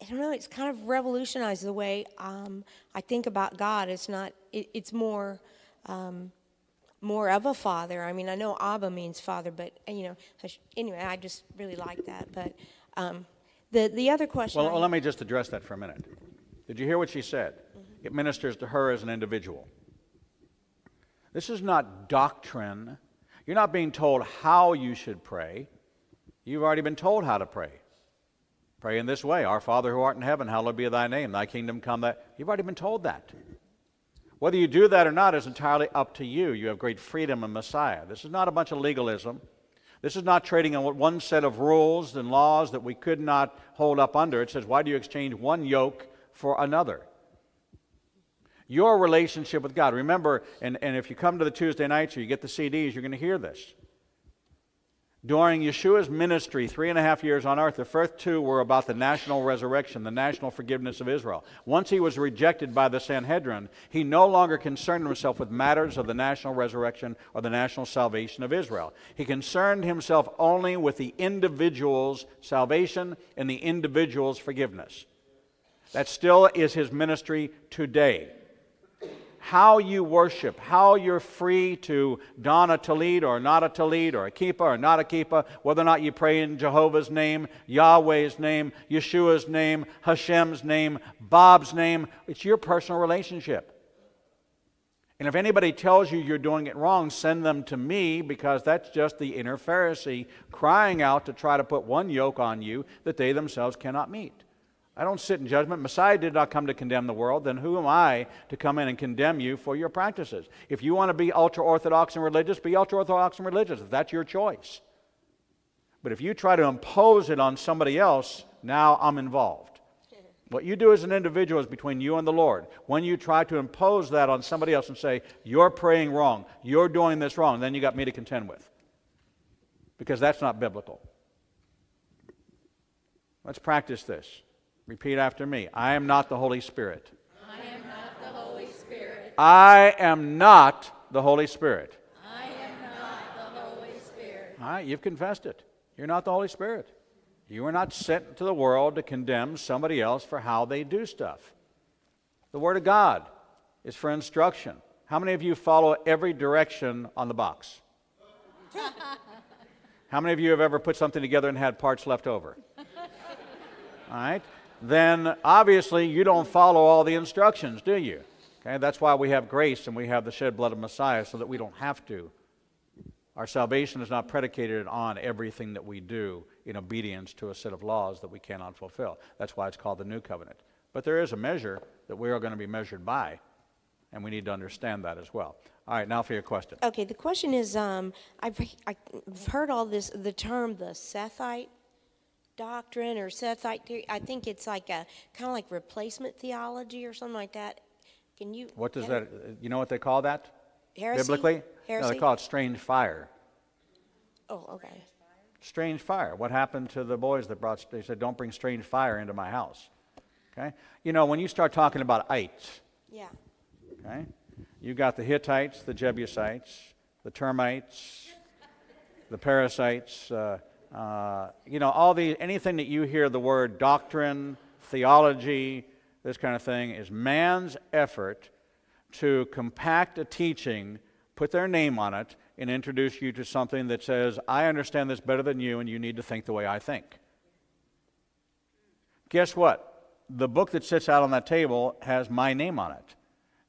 I don't know. It's kind of revolutionized the way um, I think about God. It's not. It, it's more, um, more of a father. I mean, I know Abba means father, but you know. Anyway, I just really like that. But um, the the other question. Well, well, let me just address that for a minute. Did you hear what she said? It ministers to her as an individual. This is not doctrine. You're not being told how you should pray. You've already been told how to pray. Pray in this way Our Father who art in heaven, hallowed be thy name. Thy kingdom come. That You've already been told that. Whether you do that or not is entirely up to you. You have great freedom in Messiah. This is not a bunch of legalism. This is not trading on one set of rules and laws that we could not hold up under. It says, why do you exchange one yoke for another? Your relationship with God. Remember, and, and if you come to the Tuesday nights or you get the CDs, you're going to hear this. During Yeshua's ministry, three and a half years on earth, the first two were about the national resurrection, the national forgiveness of Israel. Once he was rejected by the Sanhedrin, he no longer concerned himself with matters of the national resurrection or the national salvation of Israel. He concerned himself only with the individual's salvation and the individual's forgiveness. That still is his ministry today how you worship, how you're free to don a tallit or not a tallit or a kippah or not a kippah, whether or not you pray in Jehovah's name, Yahweh's name, Yeshua's name, Hashem's name, Bob's name. It's your personal relationship. And if anybody tells you you're doing it wrong, send them to me because that's just the inner Pharisee crying out to try to put one yoke on you that they themselves cannot meet. I don't sit in judgment. Messiah did not come to condemn the world. Then who am I to come in and condemn you for your practices? If you want to be ultra orthodox and religious, be ultra orthodox and religious. If that's your choice. But if you try to impose it on somebody else, now I'm involved. *laughs* What you do as an individual is between you and the Lord. When you try to impose that on somebody else and say, You're praying wrong, you're doing this wrong, then you got me to contend with. Because that's not biblical. Let's practice this. Repeat after me. I am not the Holy Spirit. I am not the Holy Spirit. I am not the Holy Spirit. I am not the Holy Spirit. All right, you've confessed it. You're not the Holy Spirit. You are not sent to the world to condemn somebody else for how they do stuff. The Word of God is for instruction. How many of you follow every direction on the box? *laughs* How many of you have ever put something together and had parts left over? All right then obviously you don't follow all the instructions, do you? Okay, that's why we have grace and we have the shed blood of Messiah so that we don't have to. Our salvation is not predicated on everything that we do in obedience to a set of laws that we cannot fulfill. That's why it's called the new covenant. But there is a measure that we are going to be measured by, and we need to understand that as well. All right, now for your question. Okay, the question is um, I've, I've heard all this, the term the Sethite doctrine or Sethite theory. I think it's like a kind of like replacement theology or something like that. Can you? What does that, you know what they call that? Heresy? Biblically? Heresy? No, they call it strange fire. Oh, okay. Strange fire. What happened to the boys that brought, they said, don't bring strange fire into my house. Okay? You know, when you start talking about ites, Yeah. okay? You got the Hittites, the Jebusites, the termites, the parasites, uh, uh, you know, all the, anything that you hear the word doctrine, theology, this kind of thing is man's effort to compact a teaching, put their name on it, and introduce you to something that says, I understand this better than you, and you need to think the way I think. Guess what? The book that sits out on that table has my name on it,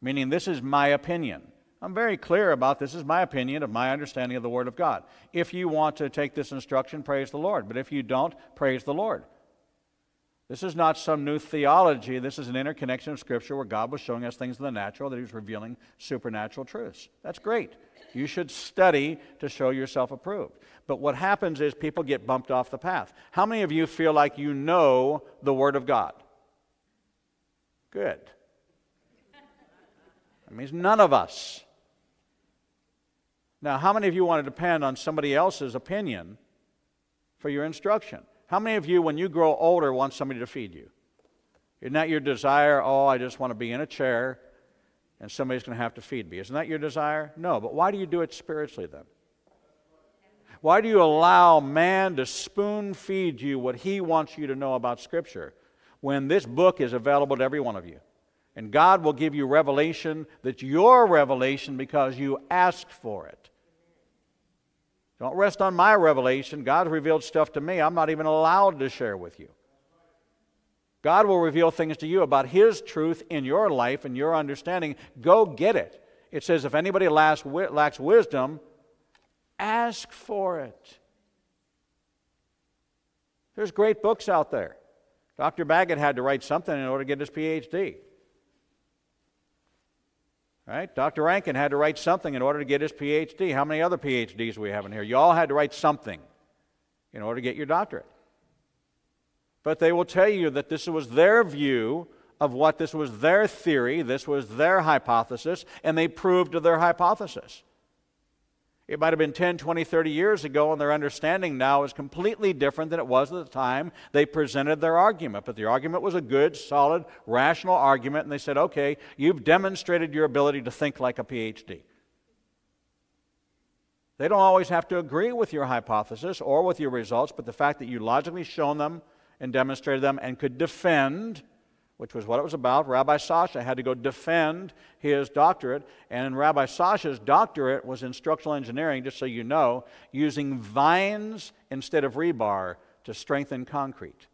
meaning this is my opinion. I'm very clear about this this is my opinion of my understanding of the Word of God. If you want to take this instruction, praise the Lord. But if you don't, praise the Lord. This is not some new theology. This is an interconnection of Scripture where God was showing us things in the natural, that He was revealing supernatural truths. That's great. You should study to show yourself approved. But what happens is people get bumped off the path. How many of you feel like you know the Word of God? Good. That means none of us. Now, how many of you want to depend on somebody else's opinion for your instruction? How many of you, when you grow older, want somebody to feed you? Isn't that your desire? Oh, I just want to be in a chair and somebody's going to have to feed me. Isn't that your desire? No, but why do you do it spiritually then? Why do you allow man to spoon feed you what he wants you to know about Scripture when this book is available to every one of you? And God will give you revelation that's your revelation because you asked for it. Don't rest on my revelation. God revealed stuff to me I'm not even allowed to share with you. God will reveal things to you about His truth in your life and your understanding. Go get it. It says, if anybody lacks, lacks wisdom, ask for it. There's great books out there. Dr. Baggett had to write something in order to get his PhD. Right? Dr. Rankin had to write something in order to get his PhD. How many other PhDs we have in here? You all had to write something in order to get your doctorate. But they will tell you that this was their view of what this was their theory, this was their hypothesis, and they proved their hypothesis. It might have been 10, 20, 30 years ago, and their understanding now is completely different than it was at the time they presented their argument. But the argument was a good, solid, rational argument, and they said, okay, you've demonstrated your ability to think like a PhD. They don't always have to agree with your hypothesis or with your results, but the fact that you logically shown them and demonstrated them and could defend which was what it was about. Rabbi Sasha had to go defend his doctorate, and Rabbi Sasha's doctorate was in structural engineering, just so you know, using vines instead of rebar to strengthen concrete.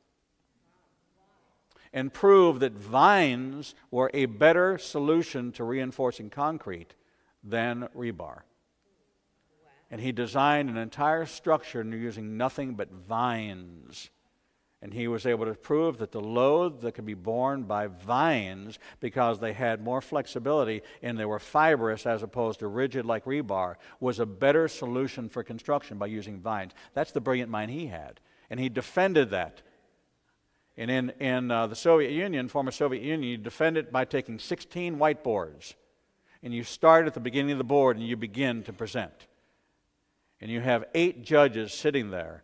And prove that vines were a better solution to reinforcing concrete than rebar. And he designed an entire structure using nothing but vines and he was able to prove that the load that could be borne by vines, because they had more flexibility and they were fibrous as opposed to rigid like rebar, was a better solution for construction by using vines. That's the brilliant mind he had. And he defended that. And in, in uh, the Soviet Union, former Soviet Union, you defend it by taking 16 whiteboards. And you start at the beginning of the board and you begin to present. And you have eight judges sitting there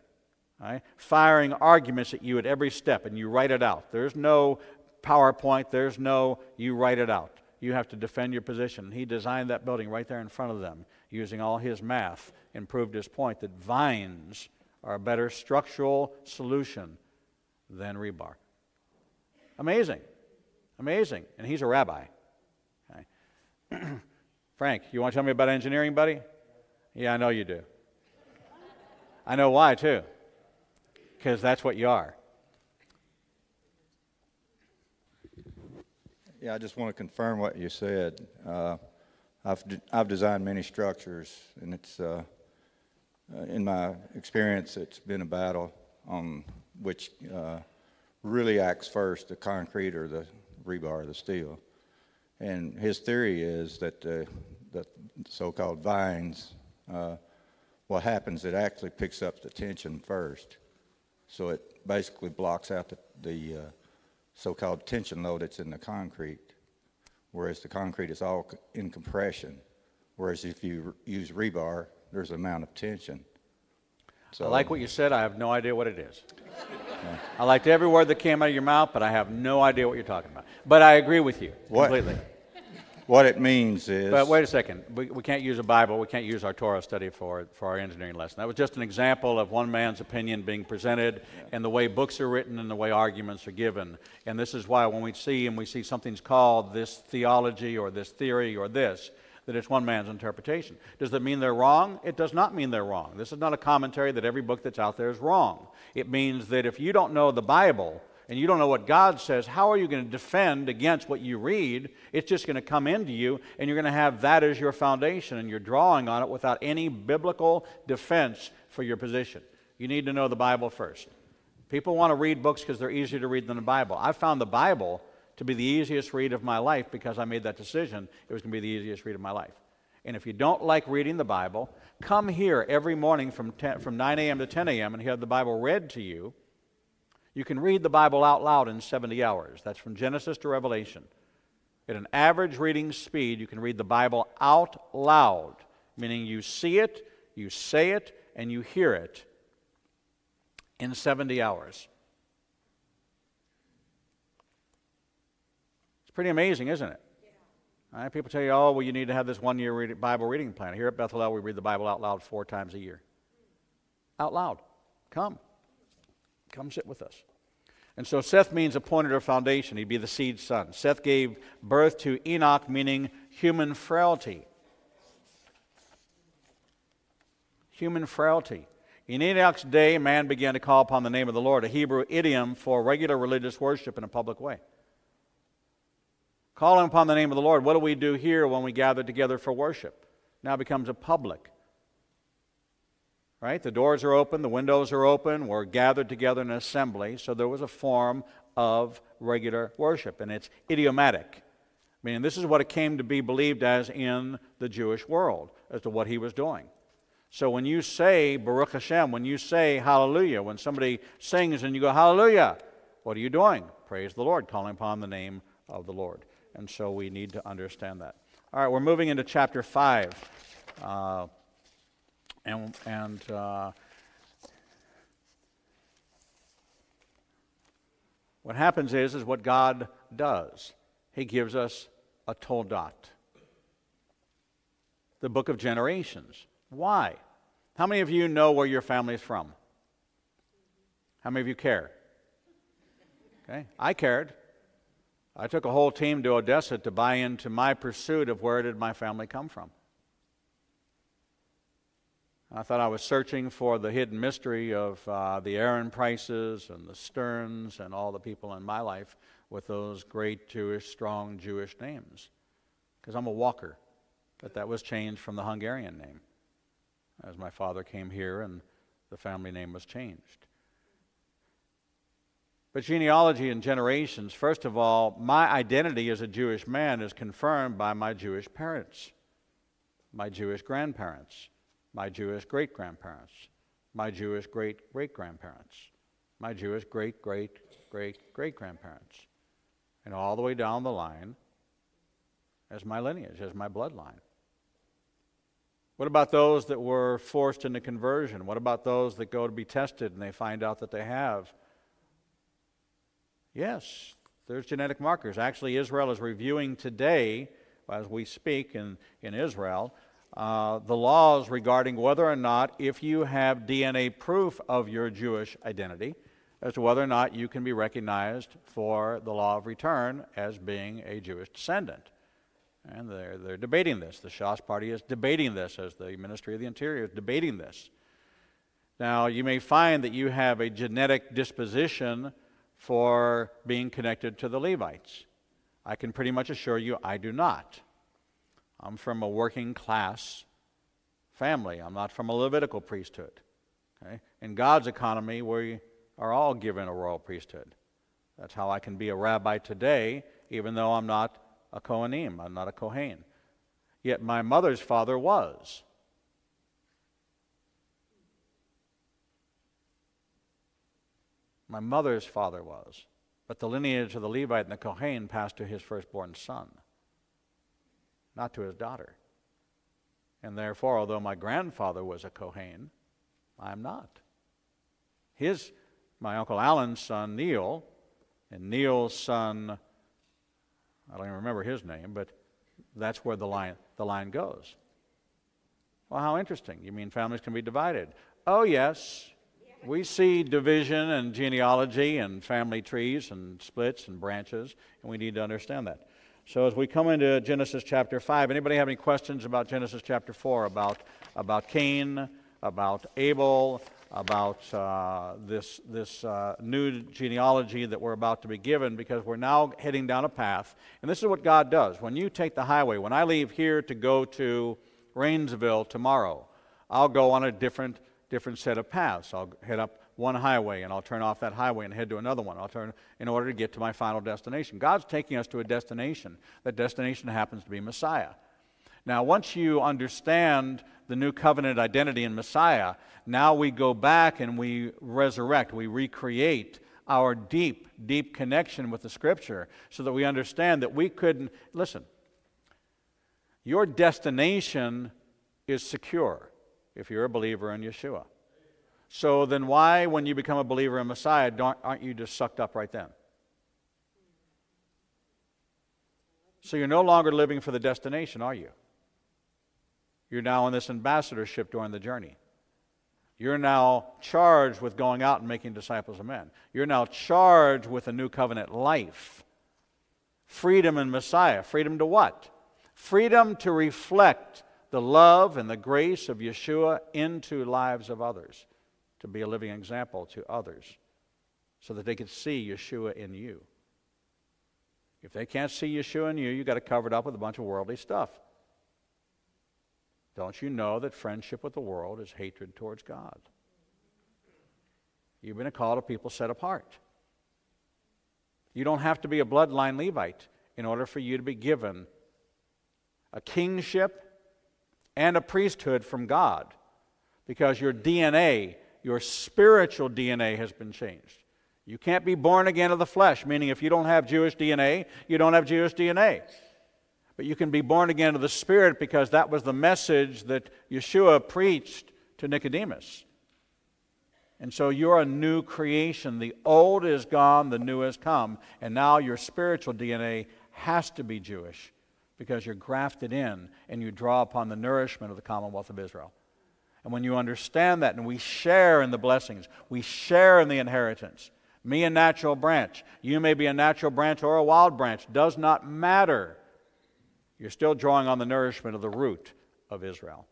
right? firing arguments at you at every step, and you write it out. There's no PowerPoint, there's no, you write it out. You have to defend your position. He designed that building right there in front of them using all his math and proved his point that vines are a better structural solution than rebar. Amazing. Amazing. And he's a rabbi. Okay. *clears throat* Frank, you want to tell me about engineering, buddy? Yeah, I know you do. I know why, too because that's what you are. Yeah, I just want to confirm what you said. Uh, I've, de- I've designed many structures, and it's, uh, uh, in my experience, it's been a battle on which uh, really acts first, the concrete or the rebar, or the steel. And his theory is that uh, the so-called vines, uh, what happens, it actually picks up the tension first. So it basically blocks out the, the uh, so-called tension load that's in the concrete, whereas the concrete is all in compression. Whereas if you use rebar, there's an amount of tension. So, I like what you said. I have no idea what it is. Yeah. I liked every word that came out of your mouth, but I have no idea what you're talking about. But I agree with you completely. What, it means is. But wait a second. We, we can't use a Bible. We can't use our Torah study for, for our engineering lesson. That was just an example of one man's opinion being presented and the way books are written and the way arguments are given. And this is why when we see and we see something's called this theology or this theory or this, that it's one man's interpretation. Does that mean they're wrong? It does not mean they're wrong. This is not a commentary that every book that's out there is wrong. It means that if you don't know the Bible and you don't know what God says, how are you going to defend against what you read? It's just going to come into you, and you're going to have that as your foundation, and you're drawing on it without any biblical defense for your position. You need to know the Bible first. People want to read books because they're easier to read than the Bible. I found the Bible to be the easiest read of my life because I made that decision. It was going to be the easiest read of my life. And if you don't like reading the Bible, come here every morning from, 10, from 9 a.m. to 10 a.m. and have the Bible read to you. You can read the Bible out loud in 70 hours. That's from Genesis to Revelation. At an average reading speed, you can read the Bible out loud, meaning you see it, you say it, and you hear it in 70 hours. It's pretty amazing, isn't it? Yeah. Right? People tell you, oh, well, you need to have this one year read- Bible reading plan. Here at Bethel we read the Bible out loud four times a year. Out loud. Come. Come sit with us. And so Seth means appointed or foundation. He'd be the seed son. Seth gave birth to Enoch, meaning human frailty. Human frailty. In Enoch's day, man began to call upon the name of the Lord, a Hebrew idiom for regular religious worship in a public way. Calling upon the name of the Lord. What do we do here when we gather together for worship? Now becomes a public. Right? The doors are open, the windows are open, we're gathered together in assembly. So there was a form of regular worship, and it's idiomatic. I mean, this is what it came to be believed as in the Jewish world, as to what he was doing. So when you say Baruch Hashem, when you say Hallelujah, when somebody sings and you go Hallelujah, what are you doing? Praise the Lord, calling upon the name of the Lord. And so we need to understand that. All right, we're moving into chapter 5. Uh, and and uh, what happens is, is what God does. He gives us a Toldot, the book of generations. Why? How many of you know where your family is from? How many of you care? Okay, I cared. I took a whole team to Odessa to buy into my pursuit of where did my family come from. I thought I was searching for the hidden mystery of uh, the Aaron Prices and the Stearns and all the people in my life with those great Jewish, strong Jewish names. Because I'm a Walker, but that was changed from the Hungarian name as my father came here and the family name was changed. But genealogy and generations, first of all, my identity as a Jewish man is confirmed by my Jewish parents, my Jewish grandparents, my Jewish great grandparents, my Jewish great great grandparents, my Jewish great great great great grandparents, and all the way down the line as my lineage, as my bloodline. What about those that were forced into conversion? What about those that go to be tested and they find out that they have? Yes, there's genetic markers. Actually, Israel is reviewing today, as we speak in, in Israel, uh, the laws regarding whether or not, if you have DNA proof of your Jewish identity, as to whether or not you can be recognized for the law of return as being a Jewish descendant. And they're, they're debating this. The Shas party is debating this, as the Ministry of the Interior is debating this. Now, you may find that you have a genetic disposition for being connected to the Levites. I can pretty much assure you I do not. I'm from a working class family. I'm not from a Levitical priesthood. Okay? In God's economy, we are all given a royal priesthood. That's how I can be a rabbi today, even though I'm not a Kohanim, I'm not a Kohen. Yet my mother's father was. My mother's father was. But the lineage of the Levite and the Kohen passed to his firstborn son, not to his daughter. And therefore, although my grandfather was a Kohen, I am not. His, my Uncle Alan's son, Neil, and Neil's son, I don't even remember his name, but that's where the line, the line goes. Well, how interesting. You mean families can be divided? Oh, yes. We see division and genealogy and family trees and splits and branches, and we need to understand that. So as we come into Genesis chapter 5, anybody have any questions about Genesis chapter 4, about, about Cain, about Abel, about uh, this, this uh, new genealogy that we're about to be given because we're now heading down a path. And this is what God does. When you take the highway, when I leave here to go to Rainsville tomorrow, I'll go on a different, different set of paths. I'll head up one highway and I'll turn off that highway and head to another one. I'll turn in order to get to my final destination. God's taking us to a destination. That destination happens to be Messiah. Now, once you understand the new covenant identity in Messiah, now we go back and we resurrect, we recreate our deep, deep connection with the Scripture so that we understand that we couldn't. Listen, your destination is secure if you're a believer in Yeshua. So then, why, when you become a believer in Messiah, aren't you just sucked up right then? So you're no longer living for the destination, are you? You're now in this ambassadorship during the journey. You're now charged with going out and making disciples of men. You're now charged with a new covenant life. Freedom in Messiah. Freedom to what? Freedom to reflect the love and the grace of Yeshua into lives of others, to be a living example to others, so that they could see Yeshua in you. If they can't see Yeshua in you, you've got to cover it up with a bunch of worldly stuff. Don't you know that friendship with the world is hatred towards God? You've been a call to people set apart. You don't have to be a bloodline Levite in order for you to be given a kingship and a priesthood from God because your DNA, your spiritual DNA, has been changed. You can't be born again of the flesh, meaning if you don't have Jewish DNA, you don't have Jewish DNA. But you can be born again of the Spirit because that was the message that Yeshua preached to Nicodemus. And so you're a new creation. The old is gone, the new has come. And now your spiritual DNA has to be Jewish because you're grafted in and you draw upon the nourishment of the Commonwealth of Israel. And when you understand that, and we share in the blessings, we share in the inheritance. Me, a natural branch. You may be a natural branch or a wild branch. Does not matter you're still drawing on the nourishment of the root of Israel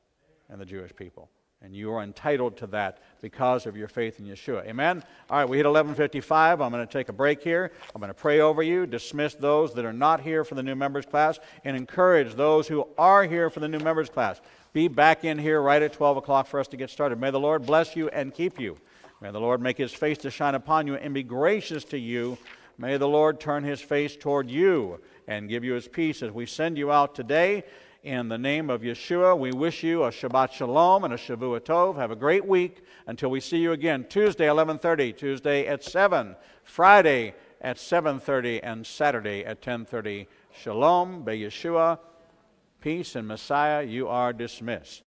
and the Jewish people. And you are entitled to that because of your faith in Yeshua. Amen? All right, we hit 1155. I'm going to take a break here. I'm going to pray over you, dismiss those that are not here for the new members class, and encourage those who are here for the new members class. Be back in here right at 12 o'clock for us to get started. May the Lord bless you and keep you. May the Lord make his face to shine upon you and be gracious to you. May the Lord turn his face toward you and give you his peace as we send you out today. In the name of Yeshua, we wish you a Shabbat Shalom and a Shavua Tov. Have a great week until we see you again Tuesday 11:30, Tuesday at 7, Friday at 7:30 and Saturday at 10:30. Shalom, Be Yeshua, peace and Messiah. You are dismissed.